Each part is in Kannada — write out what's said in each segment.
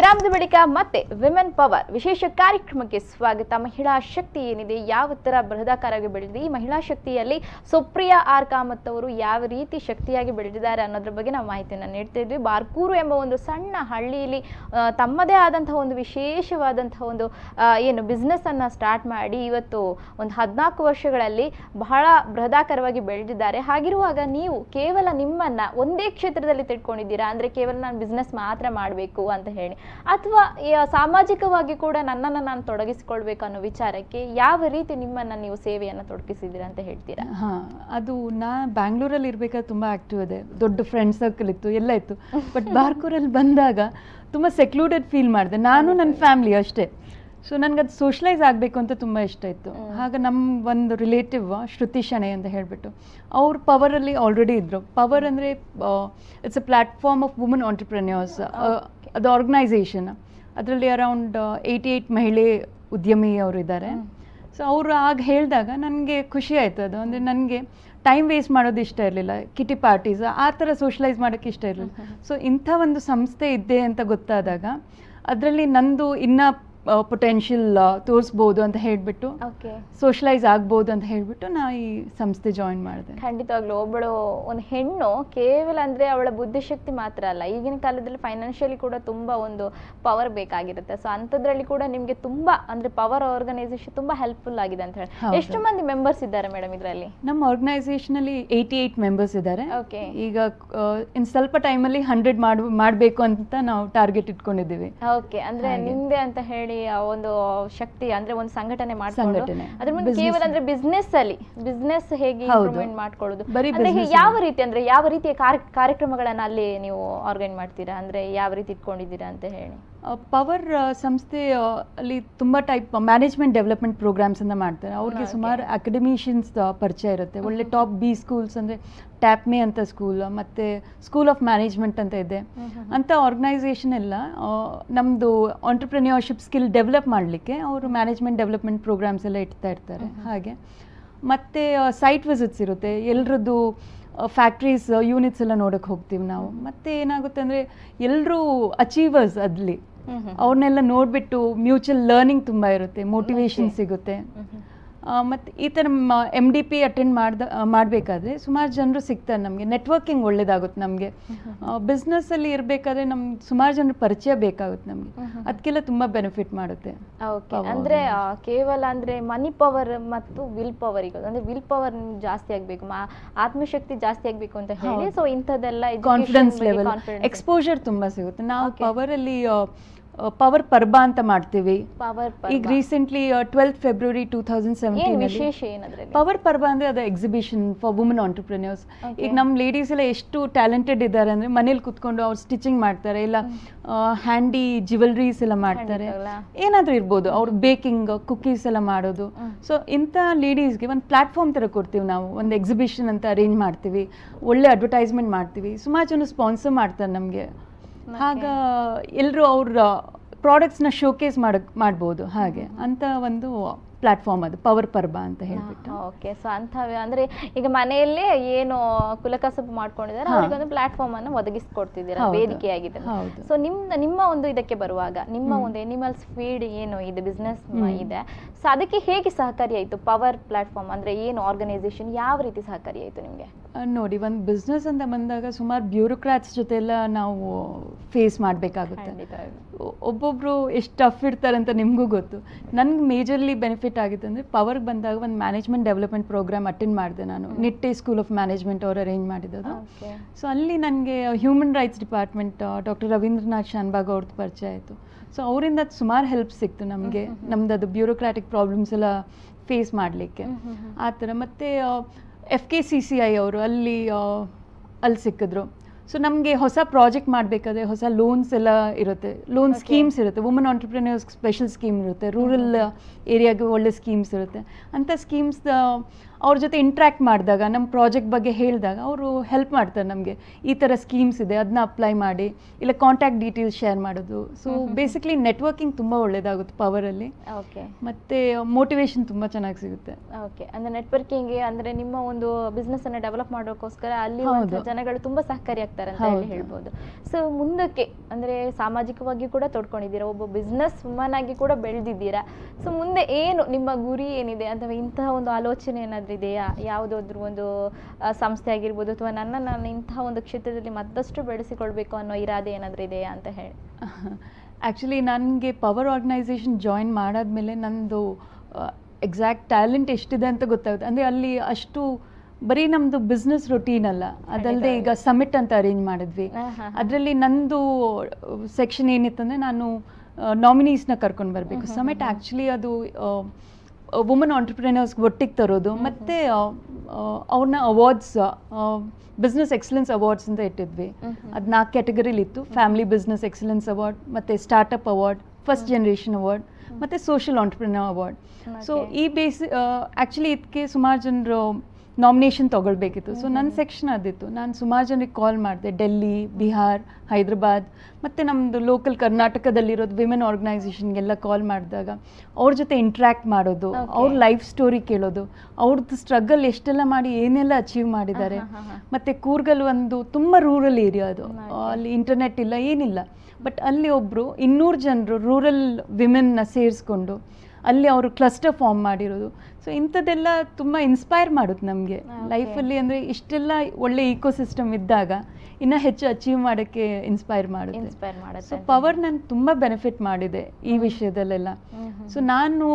ವಿರಾಮದ ಬಳಿಕ ಮತ್ತೆ ವಿಮೆನ್ ಪವರ್ ವಿಶೇಷ ಕಾರ್ಯಕ್ರಮಕ್ಕೆ ಸ್ವಾಗತ. ಮಹಿಳಾ ಶಕ್ತಿ ಏನಿದೆ? ಯಾವ ತರ ಬೃಹದಾಕಾರವಾಗಿ ಬೆಳೆದಿದೆ? ಈ ಮಹಿಳಾ ಶಕ್ತಿಯಲ್ಲಿ ಸುಪ್ರಿಯಾ ಆರ್ ಕಾಮತ್ ಅವರು ಯಾವ ರೀತಿ ಶಕ್ತಿಯಾಗಿ ಬೆಳೆದಿದ್ದಾರೆ ಅನ್ನೋದ್ರ ಬಗ್ಗೆ ನಾವು ಮಾಹಿತಿಯನ್ನು ನೀಡ್ತಾ ಇದ್ವಿ. ಬಾರ್ಕೂರು ಎಂಬ ಒಂದು ಸಣ್ಣ ಹಳ್ಳಿಯಲ್ಲಿ ತಮ್ಮದೇ ಆದಂತಹ ಒಂದು ವಿಶೇಷವಾದಂತಹ ಒಂದು ಏನು ಬಿಸ್ನೆಸ್ ಅನ್ನ ಸ್ಟಾರ್ಟ್ ಮಾಡಿ ಇವತ್ತು ಒಂದು ಹದಿನಾಲ್ಕು ವರ್ಷಗಳಲ್ಲಿ ಬಹಳ ಬೃಹದಾಕಾರವಾಗಿ ಬೆಳೆದಿದ್ದಾರೆ. ಹಾಗಿರುವಾಗ ನೀವು ಕೇವಲ ನಿಮ್ಮನ್ನ ಒಂದೇ ಕ್ಷೇತ್ರದಲ್ಲಿ ತಿಳ್ಕೊಂಡಿದ್ದೀರಾ? ಅಂದ್ರೆ ಕೇವಲ ನಾನು ಬಿಸ್ನೆಸ್ ಮಾತ್ರ ಮಾಡಬೇಕು ಅಂತ ಹೇಳಿ. ಅಥವಾ ಸಾಮಾಜಿಕವಾಗಿ ಕೂಡ ನನ್ನನ್ನು ನಾನು ತೊಡಗಿಸಿಕೊಳ್ಬೇಕು ಅನ್ನೋ ವಿಚಾರಕ್ಕೆ ಯಾವ ರೀತಿ ನಿಮ್ಮನ್ನ ನೀವು ಸೇವೆಯನ್ನು ತೊಡಗಿಸಿದ್ದೀರಾ ಅಂತ ಹೇಳ್ತೀರಾ? ಹಾ ಅದು ನಾ ಬ್ಯಾಂಗ್ಳೂರಲ್ಲಿ ಇರ್ಬೇಕಾದ್ರೆ ತುಂಬ ಆಕ್ಟಿವ್ ಅದೇ. ದೊಡ್ಡ ಫ್ರೆಂಡ್ ಸರ್ಕಲ್ ಇತ್ತು ಎಲ್ಲ ಇತ್ತು. ಬಟ್ ಬಾರ್ಕೂರಲ್ಲಿ ಬಂದಾಗ ತುಂಬ ಸೆಕ್ಲೂಡೆಡ್ ಫೀಲ್ ಮಾಡಿದೆ. ನಾನು ನನ್ನ ಫ್ಯಾಮಿಲಿ ಅಷ್ಟೇ. ಸೊ ನನಗೆ ಅದು ಸೋಷಲೈಸ್ ಆಗಬೇಕು ಅಂತ ತುಂಬ ಇಷ್ಟ ಇತ್ತು. ಹಾಗೆ ಆಗ ನಮ್ಮ ಒಂದು ರಿಲೇಟಿವ್ ಶ್ರುತಿ ಶಣೆ ಅಂತ ಹೇಳಿಬಿಟ್ಟು ಅವ್ರ ಪವರಲ್ಲಿ ಆಲ್ರೆಡಿ ಇದ್ದರು ಪವರ್ ಅಂದರೆ it's a platform of woman entrepreneurs ಅದು ಆರ್ಗನೈಸೇಷನ್ ಅದರಲ್ಲಿ ಅರೌಂಡ್ ಏಯ್ಟಿ ಏಯ್ಟ್ ಮಹಿಳೆ ಉದ್ಯಮಿ ಅವರು ಇದ್ದಾರೆ. ಸೊ ಅವರು ಆಗ ಹೇಳಿದಾಗ ನನಗೆ ಖುಷಿ ಆಯಿತು. ಅದು ಅಂದರೆ ನನಗೆ ಟೈಮ್ ವೇಸ್ಟ್ ಮಾಡೋದು ಇಷ್ಟ ಇರಲಿಲ್ಲ. ಕಿಟಿ ಪಾರ್ಟೀಸ್ ಆ ಥರ ಸೋಷಲೈಸ್ ಮಾಡೋಕ್ಕೆ ಇಷ್ಟ ಇರಲಿಲ್ಲ. ಸೊ ಇಂಥ ಒಂದು ಸಂಸ್ಥೆ ಇದೆ ಅಂತ ಗೊತ್ತಾದಾಗ ಅದರಲ್ಲಿ ನಂದು ಇನ್ನೂ ಪೊಟೆನ್ಷಿಯಲ್ ತೋರಿಸ್ಬೋದು ಅಂತ ಹೇಳಿಬಿಟ್ಟು ಓಕೆ ಸೋಷಲೈಸ್ ಆಗ್ಬೋದು ಅಂತ ಹೇಳಿಬಿಟ್ಟು ನಾ ಈ ಸಂಸ್ಥೆ ಜಾಯಿನ್ ಮಾಡಿದೆ. ಖಂಡಿತವಾಗ್ಲು ಒಬ್ಬಳು ಒಂದು ಹೆಣ್ಣು ಕೇವಲ ಅಂದ್ರೆ ಅವಳ ಬುದ್ಧಿಶಕ್ತಿ ಮಾತ್ರ ಅಲ್ಲ ಈಗಿನ ಕಾಲದಲ್ಲಿ ಫೈನಾನ್ಷಿಯಲಿ ಕೂಡ ತುಂಬಾ ಒಂದು ಪವರ್ ಬೇಕಾಗಿರುತ್ತೆ. ಸೊ ಅಂಥದ್ರಲ್ಲಿ ಕೂಡ ನಿಮ್ಗೆ ತುಂಬಾ ಅಂದ್ರೆ ಪವರ್ ಆರ್ಗನೈಸೇಷನ್ ತುಂಬಾ ಹೆಲ್ಪ್ಫುಲ್ ಆಗಿದೆ ಅಂತ ಹೇಳಿ. ಎಷ್ಟು ಮಂದಿ ಮೆಂಬರ್ಸ್ ಇದ್ದಾರೆ ಮೇಡಮ್ ಇದರಲ್ಲಿ? ನಮ್ಮ ಆರ್ಗನೈಸೇಷನಲ್ಲಿ ಏಯ್ಟಿ ಏಯ್ಟ್ ಮೆಂಬರ್ಸ್ ಇದ್ದಾರೆ. ಓಕೆ ಈಗ ಇನ್ ಸ್ವಲ್ಪ ಟೈಮಲ್ಲಿ ಹಂಡ್ರೆಡ್ ಮಾಡ್ ಮಾಡಬೇಕು ಅಂತ ನಾವು ಟಾರ್ಗೆಟ್ ಇಟ್ಕೊಂಡಿದ್ದೀವಿ. ಓಕೆ ಅಂದ್ರೆ. ನಿಮ್ದೆ ಅಂತ ಹೇಳಿ ಒಂದು ಶಕ್ತಿ ಅಂದ್ರೆ ಒಂದು ಸಂಘಟನೆ ಮಾಡ್ಕೊಂಡು. ಅದ್ರ ಮುಂದೆ ಕೇವಲ ಅಂದ್ರೆ ಬಿಸ್ನೆಸ್ ಅಲ್ಲಿ ಬಿಸ್ನೆಸ್ ಹೇಗೆ. ಇಂಪ್ರೂವ್ಮೆಂಟ್ ಮಾಡ್ಕೊಳ್ಳೋದು ಅಂದ್ರೆ ಯಾವ ರೀತಿ ಅಂದ್ರೆ ಯಾವ ರೀತಿಯ ಕಾರ್ಯ ಕಾರ್ಯಕ್ರಮಗಳನ್ನ ಅಲ್ಲಿ ನೀವು ಆರ್ಗನೈಸ್ ಮಾಡ್ತೀರಾ ಅಂದ್ರೆ ಯಾವ ರೀತಿ ಇಟ್ಕೊಂಡಿದ್ದೀರಾ ಅಂತ ಹೇಳಿ ಪವರ್ ಸಂಸ್ಥೆ ಅಲ್ಲಿ ತುಂಬ ಟೈಪ್ ಮ್ಯಾನೇಜ್ಮೆಂಟ್ ಡೆವಲಪ್ಮೆಂಟ್ ಪ್ರೋಗ್ರಾಮ್ಸ್ ಅಂತ ಮಾಡ್ತಾರೆ. ಅವ್ರಿಗೆ ಸುಮಾರು ಅಕಾಡೆಮಿಷಿಯನ್ಸ್ ಪರಿಚಯ ಇರುತ್ತೆ. ಒಳ್ಳೆ ಟಾಪ್ ಬಿ ಸ್ಕೂಲ್ಸ್ ಅಂದರೆ ಟ್ಯಾಪ್ಮೆ ಅಂತ ಸ್ಕೂಲ್ ಮತ್ತು ಸ್ಕೂಲ್ ಆಫ್ ಮ್ಯಾನೇಜ್ಮೆಂಟ್ ಅಂತ ಇದೆ. ಅಂಥ ಆರ್ಗನೈಸೇಷನ್ ಎಲ್ಲ ನಮ್ಮದು ಆಂಟರ್ಪ್ರಿನಿಯರ್ಶಿಪ್ ಸ್ಕಿಲ್ ಡೆವಲಪ್ ಮಾಡಲಿಕ್ಕೆ ಅವರು ಮ್ಯಾನೇಜ್ಮೆಂಟ್ ಡೆವಲಪ್ಮೆಂಟ್ ಪ್ರೋಗ್ರಾಮ್ಸ್ ಎಲ್ಲ ಇಡ್ತಾ ಇರ್ತಾರೆ. ಹಾಗೆ. ಮತ್ತು ಸೈಟ್ ವಿಸಿಟ್ಸ್ ಇರುತ್ತೆ. ಎಲ್ರದ್ದು ಫ್ಯಾಕ್ಟ್ರೀಸ್ ಯೂನಿಟ್ಸ್ ಎಲ್ಲ ನೋಡೋಕ್ಕೆ ಹೋಗ್ತೀವಿ ನಾವು. ಮತ್ತು ಏನಾಗುತ್ತೆ ಅಂದರೆ ಎಲ್ಲರೂ ಅಚೀವರ್ಸ್ ಅಲ್ಲಿ. ಅವ್ರನ್ನೆಲ್ಲ ನೋಡ್ಬಿಟ್ಟು ಮ್ಯೂಚುವಲ್ ಲರ್ನಿಂಗ್ ತುಂಬ ಇರುತ್ತೆ ಮೋಟಿವೇಶನ್ ಸಿಗುತ್ತೆ. ಮತ್ತು ಈ ಥರ ಎಂ ಡಿ ಪಿ ಅಟೆಂಡ್ ಮಾಡ್ದ ಮಾಡಬೇಕಾದ್ರೆ ಸುಮಾರು ಜನರು ಸಿಗ್ತಾರೆ ನಮಗೆ. ನೆಟ್ವರ್ಕಿಂಗ್ ಒಳ್ಳೇದಾಗುತ್ತೆ ನಮಗೆ. ಬಿಸ್ನೆಸ್ಸಲ್ಲಿ ಇರಬೇಕಾದ್ರೆ ನಮ್ಗೆ ಸುಮಾರು ಜನರು ಪರಿಚಯ ಬೇಕಾಗುತ್ತೆ ನಮಗೆ. ಅದಕ್ಕೆಲ್ಲ ತುಂಬ ಬೆನಿಫಿಟ್ ಮಾಡುತ್ತೆ. ಓಕೆ. ಅಂದ್ರೆ ಕೇವಲ ಅಂದ್ರೆ ಮನಿ ಪವರ್ ಮತ್ತು ವಿಲ್ ಪವರ್ ಈಗ. ಅಂದ್ರೆ ವಿಲ್ ಪವರ್ ಜಾಸ್ತಿ ಆಗಬೇಕು ಆತ್ಮಶಕ್ತಿ ಜಾಸ್ತಿ ಆಗಬೇಕು ಅಂತ ಹೇಳಿ. ಸೊ ಇಂಥದ್ದೆಲ್ಲ ಕಾನ್ಫಿಡೆನ್ಸ್ ಲೆವೆಲ್ ಎಕ್ಸ್ಪೋಜರ್ ತುಂಬ ಸಿಗುತ್ತೆ. ನಾವು. ಪವರಲ್ಲಿ ಪವರ್ ಪರ್ಬ ಅಂತ ಮಾಡ್ತೀವಿ. ಪವರ್ ಈಗ recently twelfth February two thousand seventeen ವಿಶೇಷ ಏನಂದ್ರೆ ಪವರ್ ಪರ್ಬ ಅಂದ್ರೆ ಅದು ಎಕ್ಸಿಬಿಷನ್ ಫಾರ್ ವುಮನ್ ಆಂಟರ್ಪ್ರಿನ್ಯೂರ್ಸ್. ಈಗ ನಮ್ಮ ಲೇಡೀಸ್ ಎಲ್ಲ ಎಷ್ಟು ಟ್ಯಾಲೆಂಟೆಡ್ ಇದ್ದಾರೆ ಅಂದ್ರೆ ಮನೇಲಿ ಕುತ್ಕೊಂಡು ಅವ್ರು ಸ್ಟಿಚಿಂಗ್ ಮಾಡ್ತಾರೆ ಇಲ್ಲ ಹ್ಯಾಂಡಿ ಜ್ಯುವೆಲ್ರೀಸ್ ಎಲ್ಲ ಮಾಡ್ತಾರೆ. ಏನಾದ್ರೂ ಇರ್ಬೋದು ಅವ್ರು ಬೇಕಿಂಗ್ ಕುಕೀಸ್ ಎಲ್ಲ ಮಾಡೋದು. ಸೊ ಇಂಥ ಲೇಡೀಸ್ಗೆ ಒಂದು ಪ್ಲಾಟ್ಫಾರ್ಮ್ ಥರ ಕೊಡ್ತೀವಿ ನಾವು ಒಂದು ಎಕ್ಸಿಬಿಷನ್ ಅಂತ ಅರೇಂಜ್ ಮಾಡ್ತೀವಿ ಒಳ್ಳೆ ಅಡ್ವರ್ಟೈಸ್ಮೆಂಟ್ ಮಾಡ್ತೀವಿ. ಸುಮಾರು ಜನ ಸ್ಪಾನ್ಸರ್ ಮಾಡ್ತಾರೆ ನಮಗೆ. ಆಗ ಎಲ್ಲರೂ ಅವ್ರ ಪ್ರಾಡಕ್ಟ್ಸ್ನ ಶೋಕೇಸ್ ಮಾಡಕ್ ಮಾಡ್ಬೋದು ಹಾಗೆ. ಅಂತ ಒಂದು ಪ್ಲಾಟ್ಫಾರ್ಮ್ ಅದು ಪವರ್ ಪರ್ಬ ಅಂತ ಹೇಳ್ಬಿಟ್ಟು. ಓಕೆ ಸೊ ಅಂಥವೇ. ಅಂದ್ರೆ ಈಗ ಮನೆಯಲ್ಲೇ ಏನು ಕುಲಕಸಬು ಮಾಡ್ಕೊಂಡಿದ್ದಾರೆ ಒಂದು ಪ್ಲಾಟ್ಫಾರ್ಮ್ ಅನ್ನು ಒದಗಿಸ್ಕೊಡ್ತಿದ್ದೀರಾ. ವೇದಿಕೆಯಾಗಿದೆ. ಸೊ ನಿಮ್ಮ ನಿಮ್ಮ ಒಂದು ಇದಕ್ಕೆ ಬರುವಾಗ ನಿಮ್ಮ ಒಂದು ಎನಿಮಲ್ಸ್ ಫೀಡ್ ಏನು ಇದೆ ಬಿಸ್ನೆಸ್ ಇದೆ? ಸೊ ಅದಕ್ಕೆ ಹೇಗೆ ಸಹಕಾರಿಯಾಯಿತು ಪವರ್ ಪ್ಲಾಟ್ಫಾರ್ಮ್ ಅಂದ್ರೆ ಏನು ಆರ್ಗನೈಸೇಷನ್ ಯಾವ ರೀತಿ ಸಹಕಾರಿಯಾಯಿತು ನಿಮಗೆ? ನೋಡಿ ಒಂದು ಬಿಸ್ನೆಸ್ ಅಂತ ಬಂದಾಗ ಸುಮಾರು ಬ್ಯೂರೋಕ್ರಾಟ್ಸ್ ಜೊತೆ ಎಲ್ಲ ನಾವು ಫೇಸ್ ಮಾಡಬೇಕಾಗುತ್ತೆ. ಒಬ್ಬೊಬ್ಬರು ಒಬ್ಬೊಬ್ರು ಎಷ್ಟು ಟಫ್ ಇರ್ತಾರೆ ಅಂತ ನಿಮಗೂ ಗೊತ್ತು. ನನಗೆ ಮೇಜರ್ಲಿ ಬೆನಿಫಿಟ್ ಆಗಿತ್ತು ಅಂದರೆ ಪವರ್ಗೆ ಬಂದಾಗ ಒಂದು ಮ್ಯಾನೇಜ್ಮೆಂಟ್ ಡೆವಲಪ್ಮೆಂಟ್ ಪ್ರೋಗ್ರಾಮ್ ಅಟೆಂಡ್ ಮಾಡಿದೆ ನಾನು. ನಿಟ್ಟೆ ಸ್ಕೂಲ್ ಆಫ್ ಮ್ಯಾನೇಜ್ಮೆಂಟ್ ಅವರು ಅರೇಂಜ್ ಮಾಡಿದ್ದು ಸೊ ಅಲ್ಲಿ ನನಗೆ human rights department doctor Ravindranath Shanbhag ಅವ್ರದ್ದು ಪರಿಚಯ ಆಯಿತು. ಸೊ ಅವರಿಂದ ಸುಮಾರು ಹೆಲ್ಪ್ ಸಿಕ್ತು ನಮಗೆ. ನಮ್ದು ಅದು ಬ್ಯೂರೋಕ್ರಾಟಿಕ್ ಪ್ರಾಬ್ಲಮ್ಸ್ ಎಲ್ಲ ಫೇಸ್ ಮಾಡಲಿಕ್ಕೆ. ಆ ಥರ. ಮತ್ತು F K C C I ಅವರು ಅಲ್ಲಿ ಅಲ್ಲಿ ಸಿಕ್ಕಿದ್ರು. ಸೊ ನಮಗೆ ಹೊಸ ಪ್ರಾಜೆಕ್ಟ್ ಮಾಡಬೇಕಾದ್ರೆ ಹೊಸ ಲೋನ್ಸ್ ಎಲ್ಲ ಇರುತ್ತೆ. ಲೋನ್ ಸ್ಕೀಮ್ಸ್ ಇರುತ್ತೆ. ವುಮನ್ ಆಂಟರ್ಪ್ರಿನರ್ಸ್ ಸ್ಪೆಷಲ್ ಸ್ಕೀಮ್ ಇರುತ್ತೆ. ರೂರಲ್ ಏರಿಯಾಗೆ ಒಳ್ಳೆ ಸ್ಕೀಮ್ಸ್ ಇರುತ್ತೆ. ಅಂಥ ಸ್ಕೀಮ್ಸ್ ಅವ್ರ ಜೊತೆ ಇಂಟ್ರ್ಯಾಕ್ಟ್ ಮಾಡಿದಾಗ ನಮ್ಮ ಪ್ರಾಜೆಕ್ಟ್ ಬಗ್ಗೆ ಹೇಳಿದಾಗ ಅವರು ಹೆಲ್ಪ್ ಮಾಡ್ತಾರೆ ನಮಗೆ. ಈ ಥರ ಸ್ಕೀಮ್ಸ್ ಇದೆ ಅದನ್ನ ಅಪ್ಲೈ ಮಾಡಿ ಇಲ್ಲ ಕಾಂಟ್ಯಾಕ್ಟ್ ಡೀಟೇಲ್ಸ್ ಶೇರ್ ಮಾಡೋದು. ಸೊ ಬೇಸಿಕ್ಲಿ ನೆಟ್ವರ್ಕಿಂಗ್ ತುಂಬ ಒಳ್ಳೆಯದಾಗುತ್ತೆ ಪವರಲ್ಲಿ ಓಕೆ ಮತ್ತು ಮೋಟಿವೇಶನ್ ತುಂಬ ಚೆನ್ನಾಗಿ ಸಿಗುತ್ತೆ. ಓಕೆ ಅಂದ್ರೆ ನೆಟ್ವರ್ಕಿಂಗ್ ಅಂದ್ರೆ ನಿಮ್ಮ ಒಂದು ಬಿಸ್ನೆಸ್ ಅನ್ನ ಡೆವಲಪ್ ಮಾಡೋಕ್ಕೋಸ್ಕರ ಅಲ್ಲಿ. ಜನಗಳು ತುಂಬಾ ಸಹಕಾರಿಯಾಗ್ತಾರೆ ಅಂತ ಹೇಳಿ. ಹೇಳ್ಬೋದು. ಸೊ ಮುಂದಕ್ಕೆ ಅಂದ್ರೆ ಸಾಮಾಜಿಕವಾಗಿ ಕೂಡ ತೊಡ್ಕೊಂಡಿದ್ದೀರಾ? ಒಬ್ಬ ಬಿಸ್ನೆಸ್ ವುಮನ್ ಆಗಿ ಕೂಡ ಬೆಳೆದಿದ್ದೀರಾ? ಸೊ ಮುಂದೆ ಏನು ನಿಮ್ಮ ಗುರಿ ಏನಿದೆ? ಅಥವಾ ಇಂತಹ ಒಂದು ಆಲೋಚನೆ ಏನಾದ್ರೂ ಇದೆಯಾ? ಯಾವುದಾದ್ರೂ ಒಂದು ಸಂಸ್ಥೆ ಆಗಿರ್ಬೋದು ಅಥವಾ ನನ್ನ ನಾನು ಇಂತಹ ಒಂದು ಕ್ಷೇತ್ರದಲ್ಲಿ ಮತ್ತಷ್ಟು ಬೆಳೆಸಿಕೊಳ್ಬೇಕು ಅನ್ನೋ ಇರಾದೆ ಏನಾದ್ರು ಇದೆಯಾ ಅಂತ ಹೇಳಿ. ಆ್ಯಕ್ಚುಲಿ ನನಗೆ ಪವರ್ ಆರ್ಗನೈಸೇಷನ್ ಜಾಯಿನ್ ಮಾಡಾದ್ಮೇಲೆ ನಂದು ಎಕ್ಸಾಕ್ಟ್ ಟ್ಯಾಲೆಂಟ್ ಎಷ್ಟಿದೆ ಅಂತ ಗೊತ್ತಾಗುತ್ತೆ. ಅಂದರೆ ಅಲ್ಲಿ ಅಷ್ಟು ಬರೀ ನಮ್ಮದು ಬಿಸ್ನೆಸ್ ರೊಟೀನ್ ಅಲ್ಲ. ಅದಲ್ಲದೆ ಈಗ ಸಮಿಟ್ ಅಂತ ಅರೇಂಜ್ ಮಾಡಿದ್ವಿ. ಅದರಲ್ಲಿ ನಂದು ಸೆಕ್ಷನ್ ಏನಿತ್ತಂದರೆ ನಾನು ನಾಮಿನೀಸ್ನ ಕರ್ಕೊಂಡು ಬರಬೇಕು. ಸಮಿಟ್ ಆ್ಯಕ್ಚುಲಿ ಅದು ವುಮನ್ ಆಂಟರ್ಪ್ರಿನರ್ಸ್ ಒಟ್ಟಿಗೆ ತರೋದು ಮತ್ತೆ ಅವ್ರನ್ನ ಅವಾರ್ಡ್ಸ್ ಬಿಸ್ನೆಸ್ ಎಕ್ಸಲೆನ್ಸ್ ಅವಾರ್ಡ್ಸ್ ಅಂತ ಇಟ್ಟಿದ್ವಿ. ಅದು ನಾಲ್ಕು ಕ್ಯಾಟಗರಿಲಿ ಇತ್ತು ಫ್ಯಾಮಿಲಿ ಬಿಸ್ನೆಸ್ ಎಕ್ಸಲೆನ್ಸ್ ಅವಾರ್ಡ್ ಮತ್ತೆ startup award first generation award ಮತ್ತು ಸೋಷಿಯಲ್ ಆಂಟರ್ಪ್ರಿನರ್ ಅವಾರ್ಡ್ ಸೊ ಈ ಬೇಸಿ ಆ್ಯಕ್ಚುಲಿ ಇದಕ್ಕೆ ಸುಮಾರು ಜನರು ನಾಮಿನೇಷನ್ ತೊಗೊಳ್ಬೇಕಿತ್ತು. ಸೊ ನನ್ನ ಸೆಕ್ಷನ್ ಅದಿತ್ತು. ನಾನು ಸುಮಾರು ಜನರಿಗೆ ಕಾಲ್ ಮಾಡಿದೆ. ಡೆಲ್ಲಿ ಬಿಹಾರ್ ಹೈದ್ರಾಬಾದ್ ಮತ್ತು ನಮ್ಮದು ಲೋಕಲ್ ಕರ್ನಾಟಕದಲ್ಲಿರೋದು ವಿಮೆನ್ ಆರ್ಗನೈಸೇಷನ್ಗೆಲ್ಲ ಕಾಲ್ ಮಾಡಿದಾಗ ಅವ್ರ ಜೊತೆ ಇಂಟ್ರ್ಯಾಕ್ಟ್ ಮಾಡೋದು. ಅವ್ರ ಲೈಫ್ ಸ್ಟೋರಿ ಕೇಳೋದು ಅವ್ರದ್ದು ಸ್ಟ್ರಗಲ್ ಎಷ್ಟೆಲ್ಲ ಮಾಡಿ ಏನೆಲ್ಲ ಅಚೀವ್ ಮಾಡಿದ್ದಾರೆ. ಮತ್ತು ಕೂರ್ಗಲ್ ಒಂದು ತುಂಬ ರೂರಲ್ ಏರಿಯಾ ಅದು. ಅಲ್ಲಿ ಇಂಟರ್ನೆಟ್ ಇಲ್ಲ ಏನಿಲ್ಲ. ಬಟ್ ಅಲ್ಲಿ ಒಬ್ಬರು ಇನ್ನೂರು ಜನರು ರೂರಲ್ ವಿಮೆನ್ನ ಸೇರಿಸ್ಕೊಂಡು ಅಲ್ಲಿ ಅವರು ಕ್ಲಸ್ಟರ್ ಫಾರ್ಮ್ ಮಾಡಿರೋದು. ಸೊ ಇಂಥದ್ದೆಲ್ಲ ತುಂಬ ಇನ್ಸ್ಪೈರ್ ಮಾಡುತ್ತೆ ನಮಗೆ. ಲೈಫಲ್ಲಿ ಅಂದರೆ ಇಷ್ಟೆಲ್ಲ ಒಳ್ಳೆ ಇಕೋಸಿಸ್ಟಮ್ ಇದ್ದಾಗ ಇನ್ನ ಹೆಚ್ಚು ಅಚೀವ್ ಮಾಡೋಕ್ಕೆ ಇನ್ಸ್ಪೈರ್ ಮಾಡುತ್ತೆ. ಇನ್ಸ್ಪೈರ್ ಸೊ ಪವರ್ ನಾನು ತುಂಬ ಬೆನಿಫಿಟ್ ಮಾಡಿದೆ ಈ ವಿಷಯದಲ್ಲೆಲ್ಲ. ಸೊ ನಾನು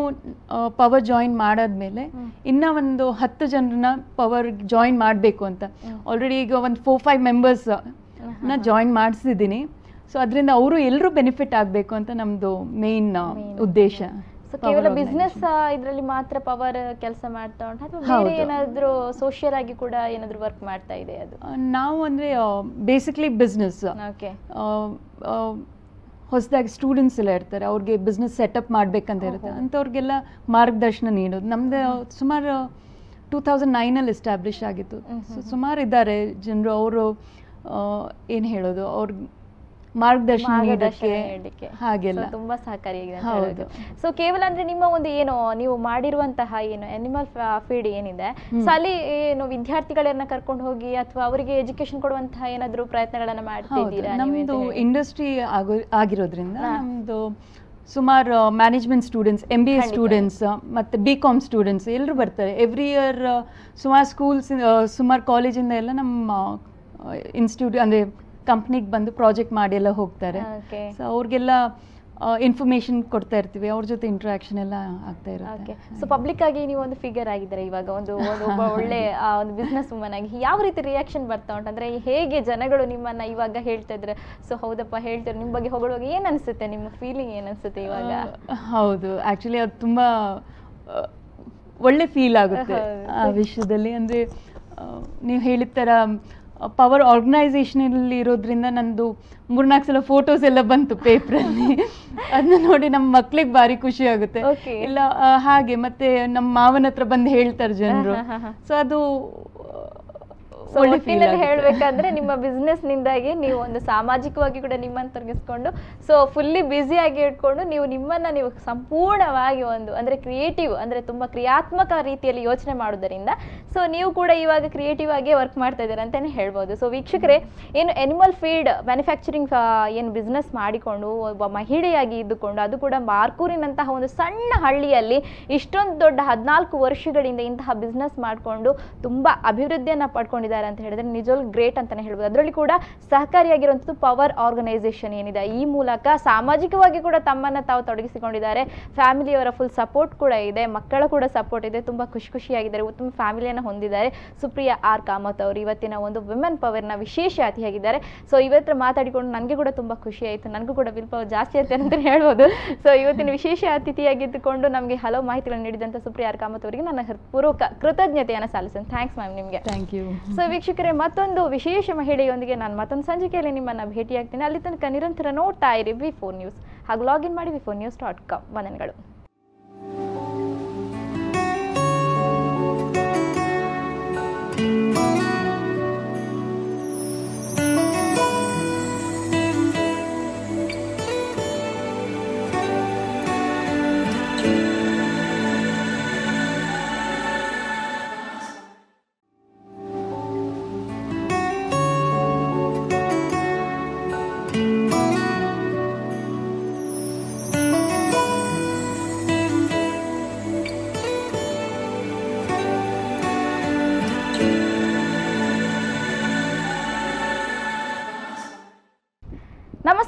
ಪವರ್ ಜಾಯಿನ್ ಮಾಡಾದ್ಮೇಲೆ ಮೇಲೆ ಇನ್ನ ಒಂದು ಹತ್ತು ಜನರನ್ನ ಪವರ್ ಜಾಯಿನ್ ಮಾಡಬೇಕು ಅಂತ. ಆಲ್ರೆಡಿ ಈಗ ಒಂದು ಫೋರ್ ಫೈವ್ ಮೆಂಬರ್ಸ್ನ ಜಾಯಿನ್ ಮಾಡಿಸಿದ್ದೀನಿ. ಸೊ ಅದರಿಂದ ಅವರು ಎಲ್ಲರೂ ಬೆನಿಫಿಟ್ ಆಗಬೇಕು ಅಂತ ನಮ್ಮದು ಮೇನ್ ಉದ್ದೇಶ. ಸೊ ಕೇವಲ ಬಿಸ್ನೆಸ್. ಇದರಲ್ಲಿ ಮಾತ್ರ ಪವರ್ ಕೆಲಸ ಮಾಡ್ತಾ ಉಂಟು? ಅಥವಾ. ಬೇರೆ ಏನಾದ್ರು ಸೋಷಿಯಲ್ ಆಗಿ ಕೂಡ ಏನಾದ್ರು ವರ್ಕ್ ಮಾಡ್ತಾ ಇದೆ ಅದು? ನಾವು ಅಂದ್ರೆ ಬೇಸಿಕ್ಲಿ ಬಿಸ್ನೆಸ್ ಓಕೆ ಹೊಸದಾಗಿ ಸ್ಟೂಡೆಂಟ್ಸ್ ಎಲ್ಲ ಇರ್ತಾರೆ. ಅವ್ರಿಗೆ ಬಿಸ್ನೆಸ್ ಸೆಟಪ್ ಮಾಡ್ಬೇಕಂತ ಇರುತ್ತೆ. ಅಂತವ್ರಿಗೆಲ್ಲ ಅಂಥವ್ರಿಗೆಲ್ಲ ಮಾರ್ಗದರ್ಶನ ನೀಡೋದು. ನಮ್ದು ಸುಮಾರು ಟೂ ತೌಸಂಡ್ ನೈನಲ್ಲಿ ಎಸ್ಟಾಬ್ಲಿಷ್ ಆಗಿತ್ತು. ಸುಮಾರು ಇದ್ದಾರೆ ಜನರು. ಅವರು ಏನು ಹೇಳೋದು? ಅವ್ರ ಮಾರ್ಗದರ್ಶನ ನೀಡಕ್ಕೆ ಹಾಗೆಲ್ಲ. ತುಂಬಾ ಸಹಕಾರಿಯಾಗಿದೆ ಹೌದು. ಸೊ ಕೇವಲ ಅಂದ್ರೆ ನಿಮ್ಮ ಒಂದು ಏನು ನೀವು ಮಾಡಿರುವಂತಹ ಏನು ಅನಿಮಲ್ ಫೀಡ್ ಏನಿದೆ ಸಾಲಿ ಸೊ ಅಲ್ಲಿ ಏನು ವಿದ್ಯಾರ್ಥಿಗಳನ್ನ ಕರ್ಕೊಂಡು ಹೋಗಿ ಅಥವಾ ಅವರಿಗೆ ಎಜುಕೇಶನ್ ಕೊಡುವಂತಹ ಏನಾದ್ರು ಪ್ರಯತ್ನಗಳನ್ನ ಮಾಡ್ತಿದ್ದೀರಾ ನಮ್ದು ಇಂಡಸ್ಟ್ರಿ ಆಗೋ ಆಗಿರೋದ್ರಿಂದ ನಮ್ದು ಸುಮಾರು management students M B A students ಮತ್ತು ಬಿ ಕಾಮ್ ಸ್ಟೂಡೆಂಟ್ಸ್ ಎಲ್ಲರೂ ಬರ್ತಾರೆ. ಎವ್ರಿ ಇಯರ್ ಸುಮಾರು ಸ್ಕೂಲ್ಸ್ ಸುಮಾರು ಕಾಲೇಜಿಂದ ಎಲ್ಲ ನಮ್ಮ ಇನ್ಸ್ಟಿಟ್ಯೂಟ್ ಅಂದರೆ ಕಂಪ್ನಿಗೆ ಬಂದು ಪ್ರಾಜೆಕ್ಟ್ ಮಾಡಿ ಎಲ್ಲ ಹೋಗ್ತಾರೆ. ಸೊ ಅವ್ರಿಗೆಲ್ಲ ಇನ್ಫಾರ್ಮೇಶನ್ ಕೊಡ್ತಾ ಇರ್ತೀವಿ ಅವ್ರ ಜೊತೆ ಇಂಟ್ರಾಕ್ಷನ್ ಎಲ್ಲ ಆಗ್ತಾ ಇರುತ್ತೆ. ಸೊ ಪಬ್ಲಿಕ್ ಆಗಿ ನೀವು ಒಂದು ಫಿಗರ್ ಆಗಿದ್ದಾರೆ ಇವಾಗ? ಒಂದು ಒಬ್ಬ ಒಳ್ಳೆ ಒಂದು ಬಿಸ್ನೆಸ್ ವುಮನ್ ಆಗಿ. ಯಾವ ರೀತಿ ರಿಯಾಕ್ಷನ್ ಬರ್ತಾ ಉಂಟು? ಅಂದ್ರೆ ಹೇಗೆ ಜನಗಳು ನಿಮ್ಮನ್ನ ಇವಾಗ ಹೇಳ್ತಾ ಇದ್ರೆ ಸೊ ಹೌದಪ್ಪ ಹೇಳ್ತಾರೆ ನಿಮ್ಮ ಬಗ್ಗೆ ಹೊಗಳುವಾಗ ಏನ್ ಅನ್ಸುತ್ತೆ? ನಿಮ್ಮ ಫೀಲಿಂಗ್ ಏನ್ ಅನ್ಸುತ್ತೆ ಇವಾಗ? ಹೌದು. ಆಕ್ಚುಲಿ ಅದು ತುಂಬಾ ಒಳ್ಳೆ ಫೀಲ್ ಆಗುತ್ತೆ. ಆ ವಿಷಯದಲ್ಲಿ. ಅಂದ್ರೆ ನೀವು ಹೇಳಿದ ಥರ ಪವರ್ ಆರ್ಗನೈಸೇಷನಲ್ಲಿ ಇರೋದ್ರಿಂದ ನಂದು ಮೂರ್ನಾಲ್ಕು ಸಲ ಫೋಟೋಸ್ ಎಲ್ಲ ಬಂತು ಪೇಪರಲ್ಲಿ ಅದನ್ನ ನೋಡಿ ನಮ್ಮ ಮಕ್ಳಿಗೆ ಭಾರಿ ಖುಷಿ ಆಗುತ್ತೆ. ಇಲ್ಲ ಹಾಗೆ ಮತ್ತೆ ನಮ್ಮ ಮಾವನ ಹತ್ರ ಬಂದು ಹೇಳ್ತಾರೆ ಜನರು. ಸೊ ಅದು ಒಟ್ಟಿನಲ್ಲಿ. ಹೇಳ್ಬೇಕಂದ್ರೆ ನಿಮ್ಮ ಬಿಸ್ನೆಸ್ ನಿಂದಾಗಿ ನೀವು ಒಂದು ಸಾಮಾಜಿಕವಾಗಿ ಕೂಡ ನಿಮ್ಮನ್ನು ತೊಡಗಿಸ್ಕೊಂಡು ಸೊ ಫುಲ್ಲಿ ಬ್ಯುಸಿ ಆಗಿ ಇಟ್ಕೊಂಡು ನೀವು ನಿಮ್ಮನ್ನ ನೀವು ಸಂಪೂರ್ಣವಾಗಿ ಒಂದು ಅಂದ್ರೆ ಕ್ರಿಯೇಟಿವ್ ಅಂದ್ರೆ ತುಂಬಾ ಕ್ರಿಯಾತ್ಮಕ ರೀತಿಯಲ್ಲಿ ಯೋಚನೆ ಮಾಡೋದರಿಂದ ಸೊ ನೀವು ಕೂಡ ಇವಾಗ ಕ್ರಿಯೇಟಿವ್ ಆಗಿ ವರ್ಕ್ ಮಾಡ್ತಾ ಇದ್ದಾರೆ ಅಂತಾನೆ ಹೇಳ್ಬೋದು ಸೊ ವೀಕ್ಷಕರೇ ಏನು ಎನಿಮಲ್ ಫೀಡ್ ಮ್ಯಾನುಫ್ಯಾಕ್ಚರಿಂಗ್ ಏನು ಬಿಸ್ನೆಸ್ ಮಾಡಿಕೊಂಡು ಒಬ್ಬ ಮಹಿಳೆಯಾಗಿ ಇದ್ದುಕೊಂಡು ಅದು ಕೂಡ ಮಾರ್ಕೂರಿನಂತಹ ಒಂದು ಸಣ್ಣ ಹಳ್ಳಿಯಲ್ಲಿ ಇಷ್ಟೊಂದು ದೊಡ್ಡ ಹದಿನಾಲ್ಕು ವರ್ಷಗಳಿಂದ ಇಂತಹ ಬಿಸ್ನೆಸ್ ಮಾಡಿಕೊಂಡು ತುಂಬಾ ಅಭಿವೃದ್ಧಿಯನ್ನ ಪಡ್ಕೊಂಡಿದ್ದಾರೆ ಅಂತ ಹೇಳಿದ್ರೆ ನಿಜವಾಗ್ಲೂ ಗ್ರೇಟ್ ಅಂತಾನೆ ಹೇಳ್ಬೋದು. ಅದರಲ್ಲಿ ಕೂಡ ಸಹಕಾರಿಯಾಗಿರುವಂಥದ್ದು ಪವರ್ ಆರ್ಗನೈಸೇಷನ್ ಏನಿದೆ. ಈ ಮೂಲಕ ಸಾಮಾಜಿಕವಾಗಿ ಕೂಡ ತಮ್ಮನ್ನ ತಾವು ತೊಡಗಿಸಿಕೊಂಡಿದ್ದಾರೆ. ಫ್ಯಾಮಿಲಿಯವರ ಫುಲ್ ಸಪೋರ್ಟ್ ಕೂಡ ಇದೆ. ಮಕ್ಕಳ ಕೂಡ ಸಪೋರ್ಟ್ ಇದೆ. ತುಂಬಾ ಖುಷಿ ಖುಷಿಯಾಗಿದ್ದಾರೆ. ಉತ್ತಮ ಫ್ಯಾಮಿಲಿಯನ್ನು ಹೊಂದಿದ್ದಾರೆ. ಸುಪ್ರಿಯಾ ಆರ್ ಕಾಮತ್ ಅವರು ಇವತ್ತಿನ ಒಂದು ವಿಮೆನ್ ಪವರ್ನ ವಿಶೇಷ ಅತಿಥಿಯಾಗಿದ್ದಾರೆ. ಸೊ ಇವತ್ತರ ಮಾತಾಡಿಕೊಂಡು ನನಗೆ ಕೂಡ ತುಂಬಾ ಖುಷಿ ಆಯಿತು. ನನಗೂ ಕೂಡ ವಿಲ್ ಪವರ್ ಜಾಸ್ತಿ ಆಯ್ತು ಅಂತ ಹೇಳ್ಬೋದು. ಸೊ ಇವತ್ತಿನ ವಿಶೇಷ ಅತಿಥಿಯಾಗಿದ್ದುಕೊಂಡು ನಮಗೆ ಹಲವು ಮಾಹಿತಿಗಳನ್ನು ನೀಡಿದಂಥ ಸುಪ್ರಿಯಾ ಆರ್ ಕಾಮತ್ ಅವರಿಗೆ ನನ್ನ ಹೃತ್ಪೂರ್ವಕ ಕೃತಜ್ಞತೆಯನ್ನು ಸಲ್ಲಿಸ್ತೇನೆ ಥ್ಯಾಂಕ್ಸ್ ಮ್ಯಾಮ್ ನಿಮಗೆ. ಥ್ಯಾಂಕ್ ಯು ಸೊ ವೀಕ್ಷಕರೇ, ಮತ್ತೊಂದು ವಿಶೇಷ ಮಹಿಳೆಯೊಂದಿಗೆ ನಾನು ಮತ್ತೊಂದು ಸಂಚಿಕೆಯಲ್ಲಿ ನಿಮ್ಮನ್ನು ಭೇಟಿಯಾಗ್ತೀನಿ. ಅಲ್ಲಿ ತನಕ ನಿರಂತರ ನೋಡ್ತಾ ಇರಿ ವಿ ಫೋರ್ ನ್ಯೂಸ್ ಹಾಗೂ ಲಾಗಿನ್ ಮಾಡಿ V four news dot com ವಂದನೆಗಳು.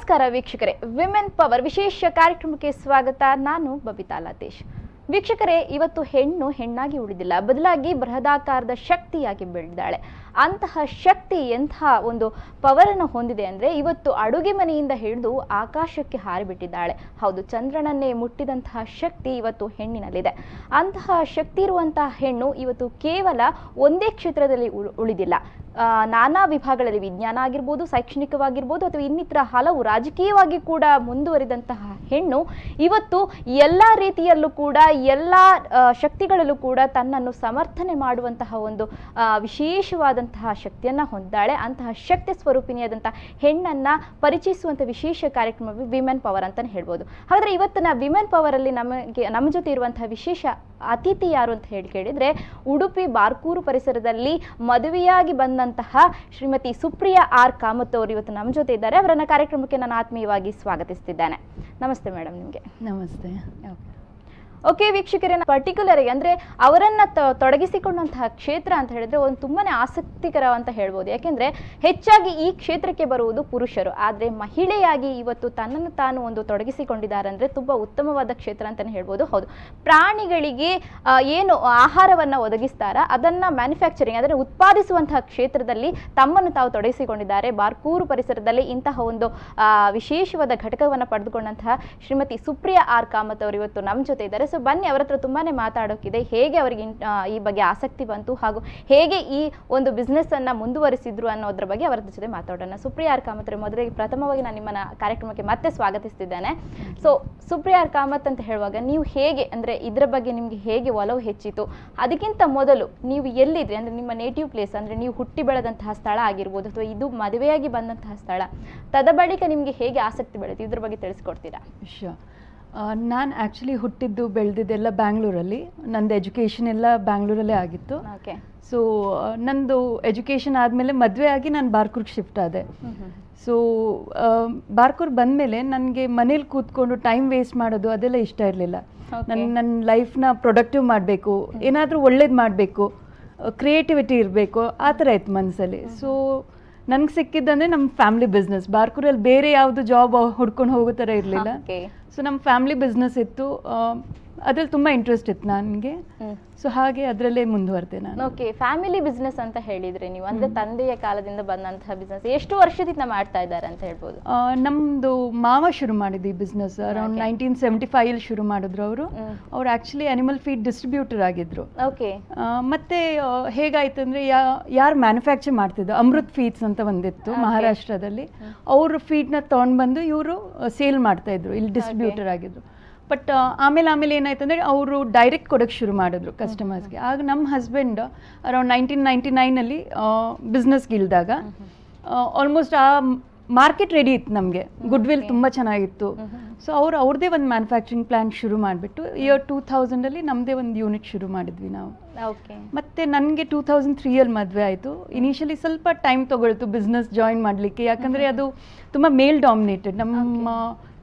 ನಮಸ್ಕಾರ ವೀಕ್ಷಕರೇ. ವಿಮೆನ್ ಪವರ್ ವಿಶೇಷ ಕಾರ್ಯಕ್ರಮಕ್ಕೆ ಸ್ವಾಗತ. ನಾನು ಬಬಿತಾ ಲತೇಶ್. ವೀಕ್ಷಕರೇ, ಇವತ್ತು ಹೆಣ್ಣು ಹೆಣ್ಣಾಗಿ ಉಳಿದಿಲ್ಲ. ಬದಲಾಗಿ ಬೃಹದಾಕಾರದ ಶಕ್ತಿಯಾಗಿ ಬೆಳೆದಿದ್ದಾಳೆ. ಅಂತಹ ಶಕ್ತಿ ಎಂತಹ ಒಂದು ಪವರನ್ನು ಹೊಂದಿದೆ ಅಂದರೆ ಇವತ್ತು ಅಡುಗೆ ಮನೆಯಿಂದ ಹಿಡಿದು ಆಕಾಶಕ್ಕೆ ಹಾರಿಬಿಟ್ಟಿದ್ದಾಳೆ. ಹೌದು ಚಂದ್ರನನ್ನೇ ಮುಟ್ಟಿದಂತಹ ಶಕ್ತಿ ಇವತ್ತು ಹೆಣ್ಣಿನಲ್ಲಿದೆ. ಅಂತಹ ಶಕ್ತಿ ಇರುವಂತಹ ಹೆಣ್ಣು ಇವತ್ತು ಕೇವಲ ಒಂದೇ ಕ್ಷೇತ್ರದಲ್ಲಿ ಉಳ್- ಉಳಿದಿಲ್ಲ. ನಾನಾ ವಿಭಾಗಗಳಲ್ಲಿ ವಿಜ್ಞಾನ ಆಗಿರ್ಬೋದು ಶೈಕ್ಷಣಿಕವಾಗಿರ್ಬೋದು ಅಥವಾ ಇನ್ನಿತರ ಹಲವು ರಾಜಕೀಯವಾಗಿ ಕೂಡ ಮುಂದುವರಿದಂತಹ ಹೆಣ್ಣು ಇವತ್ತು ಎಲ್ಲ ರೀತಿಯಲ್ಲೂ ಕೂಡ ಎಲ್ಲ ಶಕ್ತಿಗಳಲ್ಲೂ ಕೂಡ ತನ್ನನ್ನು ಸಮರ್ಥನೆ ಮಾಡುವಂತಹ ಒಂದು ಆ, ವಿಶೇಷವಾದಂತಹ ಶಕ್ತಿಯನ್ನ ಹೊಂದಾಳೆ ಅಂತಹ ಶಕ್ತಿ ಸ್ವರೂಪಿನಿಯಾದಂಥ ಹೆಣ್ಣನ್ನ ಪರಿಚಯಿಸುವಂಥ ವಿಶೇಷ ಕಾರ್ಯಕ್ರಮ ವಿಮೆನ್ ಪವರ್ ಅಂತಲೇ ಹೇಳ್ಬೋದು. ಹಾಗಾದ್ರೆ ಇವತ್ತಿನ ವಿಮೆನ್ ಪವರ್ ಅಲ್ಲಿ ನಮಗೆ ನಮ್ಮ ಜೊತೆ ಇರುವಂತಹ ವಿಶೇಷ ಅತಿಥಿ ಯಾರು ಅಂತ ಹೇಳಿ ಕೇಳಿದರೆ ಉಡುಪಿ ಬಾರ್ಕೂರು ಪರಿಸರದಲ್ಲಿ ಮದುವೆಯಾಗಿ ಬಂದಂತಹ ಶ್ರೀಮತಿ ಸುಪ್ರಿಯಾ ಆರ್ ಕಾಮತ್ ಅವರು ಇವತ್ತು ನಮ್ಮ ಜೊತೆ ಇದ್ದಾರೆ. ಅವರನ್ನ ಕಾರ್ಯಕ್ರಮಕ್ಕೆ ನಾನು ಆತ್ಮೀಯವಾಗಿ ಸ್ವಾಗತಿಸ್ತಿದ್ದೇನೆ. ನಮಸ್ತೆ ಮೇಡಮ್ ನಿಮಗೆ. ನಮಸ್ತೆ. ಓಕೆ. ವೀಕ್ಷಕರೇ ಪರ್ಟಿಕ್ಯುಲರ್ ಅಂದ್ರೆ ಅವರನ್ನ ತೊಡಗಿಸಿಕೊಂಡಂತಹ ಕ್ಷೇತ್ರ ಅಂತ ಹೇಳಿದ್ರೆ ಒಂದು ತುಂಬಾನೇ ಆಸಕ್ತಿಕರ ಅಂತ ಹೇಳ್ಬೋದು. ಯಾಕೆಂದ್ರೆ ಹೆಚ್ಚಾಗಿ ಈ ಕ್ಷೇತ್ರಕ್ಕೆ ಬರುವುದು ಪುರುಷರು. ಆದ್ರೆ ಮಹಿಳೆಯಾಗಿ ಇವತ್ತು ತನ್ನನ್ನು ತಾನು ಒಂದು ತೊಡಗಿಸಿಕೊಂಡಿದ್ದಾರೆ ಅಂದ್ರೆ ತುಂಬಾ ಉತ್ತಮವಾದ ಕ್ಷೇತ್ರ ಅಂತಾನೆ ಹೇಳ್ಬೋದು. ಹೌದು. ಪ್ರಾಣಿಗಳಿಗೆ ಏನು ಆಹಾರವನ್ನ ಒದಗಿಸ್ತಾರ, ಅದನ್ನ ಮ್ಯಾನುಫ್ಯಾಕ್ಚರಿಂಗ್ ಅಂದ್ರೆ ಉತ್ಪಾದಿಸುವಂತಹ ಕ್ಷೇತ್ರದಲ್ಲಿ ತಮ್ಮನ್ನು ತಾವು ತೊಡಗಿಸಿಕೊಂಡಿದ್ದಾರೆ. ಬಾರ್ಕೂರು ಪರಿಸರದಲ್ಲಿ ಇಂತಹ ಒಂದು ವಿಶೇಷವಾದ ಘಟಕವನ್ನು ಪಡೆದುಕೊಂಡಂತಹ ಶ್ರೀಮತಿ ಸುಪ್ರಿಯಾ ಆರ್ ಕಾಮತ್ ಅವರು ಇವತ್ತು ನಮ್ಮ ಜೊತೆ ಇದ್ದಾರೆ. ಸೊ ಬನ್ನಿ, ಅವರ ಹತ್ರ ತುಂಬಾನೇ ಮಾತಾಡೋಕ್ಕಿದೆ ಹೇಗೆ ಅವರಿಗೆ ಈ ಬಗ್ಗೆ ಆಸಕ್ತಿ ಬಂತು ಹಾಗೂ ಹೇಗೆ ಈ ಒಂದು ಬಿಸ್ನೆಸ್ ಅನ್ನ ಮುಂದುವರಿಸಿದ್ರು ಅನ್ನೋದ್ರ ಬಗ್ಗೆ ಅವರ ಜೊತೆ ಮಾತಾಡೋಣ. ಸುಪ್ರಿಯಾ ಆರ್ ಕಾಮತ್ ಮೊದಲಿಗೆ ಪ್ರಥಮವಾಗಿ ನಾನು ನಿಮ್ಮನ್ನ ಕಾರ್ಯಕ್ರಮಕ್ಕೆ ಮತ್ತೆ ಸ್ವಾಗತಿಸ್ತಿದ್ದೇನೆ. ಸೊ ಸುಪ್ರಿಯಾ ಆರ್ ಕಾಮತ್ ಅಂತ ಹೇಳುವಾಗ ನೀವು ಹೇಗೆ, ಅಂದ್ರೆ ಇದ್ರ ಬಗ್ಗೆ ನಿಮ್ಗೆ ಹೇಗೆ ಒಲವು ಹೆಚ್ಚಿತು? ಅದಕ್ಕಿಂತ ಮೊದಲು ನೀವು ಎಲ್ಲಿದ್ರಿ? ಅಂದ್ರೆ ನಿಮ್ಮ ನೇಟಿವ್ ಪ್ಲೇಸ್ ಅಂದ್ರೆ ನೀವು ಹುಟ್ಟಿ ಬೆಳೆದಂತಹ ಸ್ಥಳ ಆಗಿರ್ಬೋದು ಅಥವಾ ಇದು ಮದುವೆಯಾಗಿ ಬಂದಂತಹ ಸ್ಥಳ, ತದ ಬಳಿಕ ನಿಮ್ಗೆ ಹೇಗೆ ಆಸಕ್ತಿ ಬೆಳೆದು ಇದ್ರ ಬಗ್ಗೆ ತಿಳಿಸ್ಕೊಡ್ತೀರಾ? ನಾನು ಆ್ಯಕ್ಚುಲಿ ಹುಟ್ಟಿದ್ದು ಬೆಳೆದಿದ್ದೆಲ್ಲ ಬ್ಯಾಂಗ್ಳೂರಲ್ಲಿ ನಂದು ಎಜುಕೇಷನ್ ಎಲ್ಲ ಬ್ಯಾಂಗ್ಳೂರಲ್ಲೇ ಆಗಿತ್ತು. ಓಕೆ ಸೊ ನಂದು ಎಜುಕೇಷನ್ ಆದಮೇಲೆ ಮದುವೆ ಆಗಿ ನಾನು ಬಾರ್ಕೂರ್ಗೆ ಶಿಫ್ಟ್ ಆದೆ. ಸೊ ಬಾರ್ಕೂರ್ ಬಂದಮೇಲೆ ನನಗೆ ಮನೇಲಿ ಕೂತ್ಕೊಂಡು ಟೈಮ್ ವೇಸ್ಟ್ ಮಾಡೋದು ಅದೆಲ್ಲ ಇಷ್ಟ ಇರಲಿಲ್ಲ. ನನ್ನ ನನ್ನ ಲೈಫ್ನ ಪ್ರೊಡಕ್ಟಿವ್ ಮಾಡಬೇಕು. ಏನಾದರೂ ಒಳ್ಳೇದು ಮಾಡಬೇಕು. ಕ್ರಿಯೇಟಿವಿಟಿ ಇರಬೇಕು. ಆ ಥರ ಇತ್ತು ಮನಸ್ಸಲ್ಲಿ ಸೊ ನನಗೆ ಸಿಕ್ಕಿದ್ದಂದ್ರೆ ನಮ್ಮ ಫ್ಯಾಮಿಲಿ ಬಿಸ್ನೆಸ್ ಬಾರ್ಕೂರಲ್ಲಿ ಬೇರೆ ಯಾವುದು ಜಾಬ್ ಹುಡ್ಕೊಂಡು ಹೋಗೋ ಥರ ಇರಲಿಲ್ಲ. ಸೊ ನಮ್ಮ ಫ್ಯಾಮಿಲಿ ಬಿಸ್ನೆಸ್ ಇತ್ತು. ಅದ್ರಲ್ಲಿ ತುಂಬಾ ಇಂಟ್ರೆಸ್ಟ್ ಇತ್ತು ನನಗೆ. ಸೊ ಹಾಗೆ ಅದರಲ್ಲೇ ಮುಂದುವರೆದೆ ನಾನು. ಓಕೆ ಫ್ಯಾಮಿಲಿ ಬಿಸ್ನೆಸ್ ಅಂತ ಹೇಳಿದ್ರೆ ನೀವು ಅಂದ್ರೆ ತಂದೆಯ ಕಾಲದಿಂದ ಬಂದಂತಹ ಬಿಸ್ನೆಸ್ ಎಷ್ಟು ವರ್ಷದಿಂದ ಮಾಡ್ತಾ ಇದ್ದಾರೆ ಅಂತ ಹೇಳ್ಬೋದು? ನಮ್ದು ಮಾವ ಶುರು ಮಾಡಿದ್ದು ಈ business around. Nineteen seventy five ಶುರು ಮಾಡಿದ್ರು ಅವರು. ಅವ್ರು ಆಕ್ಚುಲಿ ಅನಿಮಲ್ ಫೀಡ್ ಡಿಸ್ಟ್ರಿಬ್ಯೂಟರ್ ಆಗಿದ್ರು. ಓಕೆ ಮತ್ತೆ ಹೇಗಾಯ್ತು ಅಂದ್ರೆ ಯಾರು ಮ್ಯಾನುಫ್ಯಾಕ್ಚರ್ ಮಾಡ್ತಿದ್ರು ಅಮೃತ್ ಫೀಡ್ಸ್ ಅಂತ ಒಂದಿತ್ತು. ಮಹಾರಾಷ್ಟ್ರದಲ್ಲಿ. ಅವರು ಫೀಡ್ನ ತಗೊಂಡ್ಬಂದು ಇವರು ಸೇಲ್ ಮಾಡ್ತಾ ಇದ್ರು. ಇಲ್ಲಿ ಡಿಸ್ಟ್ರಿಬ್ಯೂಟರ್ ಆಗಿದ್ರು. ಬಟ್ ಆಮೇಲೆ ಆಮೇಲೆ ಏನಾಯ್ತು ಅಂದರೆ ಅವರು ಡೈರೆಕ್ಟ್ ಕೊಡೋಕ್ಕೆ ಶುರು ಮಾಡಿದ್ರು ಕಸ್ಟಮರ್ಸ್ಗೆ ಆಗ ನಮ್ಮ ಹಸ್ಬೆಂಡ್ ಅರೌಂಡ್ ನೈನ್ಟೀನ್ ನೈಂಟಿ ನೈನಲ್ಲಿ ಬಿಸ್ನೆಸ್ಗೆ ಇಳಿದಾಗ ಆಲ್ಮೋಸ್ಟ್ ಆ ಮಾರ್ಕೆಟ್ ರೆಡಿ ಇತ್ತು ನಮಗೆ. Goodwill. ತುಂಬ ಚೆನ್ನಾಗಿತ್ತು. ಸೊ ಅವ್ರು ಅವ್ರದ್ದೇ ಒಂದು ಮ್ಯಾನುಫ್ಯಾಕ್ಚರಿಂಗ್ ಪ್ಲ್ಯಾಂಟ್ ಶುರು ಮಾಡಿಬಿಟ್ಟು ಇಯರ್ ಟೂ ಥೌಸಂಡಲ್ಲಿ ನಮ್ಮದೇ ಒಂದು ಯೂನಿಟ್ ಶುರು ಮಾಡಿದ್ವಿ ನಾವು. ಓಕೆ ಮತ್ತೆ ನನಗೆ ಟೂ ತೌಸಂಡ್ ತ್ರೀಯಲ್ಲಿ ಮದುವೆ ಆಯಿತು. ಇನಿಷಿಯಲಿ ಸ್ವಲ್ಪ ಟೈಮ್ ತೊಗೊಳ್ತು ಬಿಸ್ನೆಸ್ ಜಾಯಿನ್ ಮಾಡಲಿಕ್ಕೆ. ಯಾಕಂದರೆ ಅದು ತುಂಬ ಮೇಲ್ ಡಾಮಿನೇಟೆಡ್ ನಮ್ಮ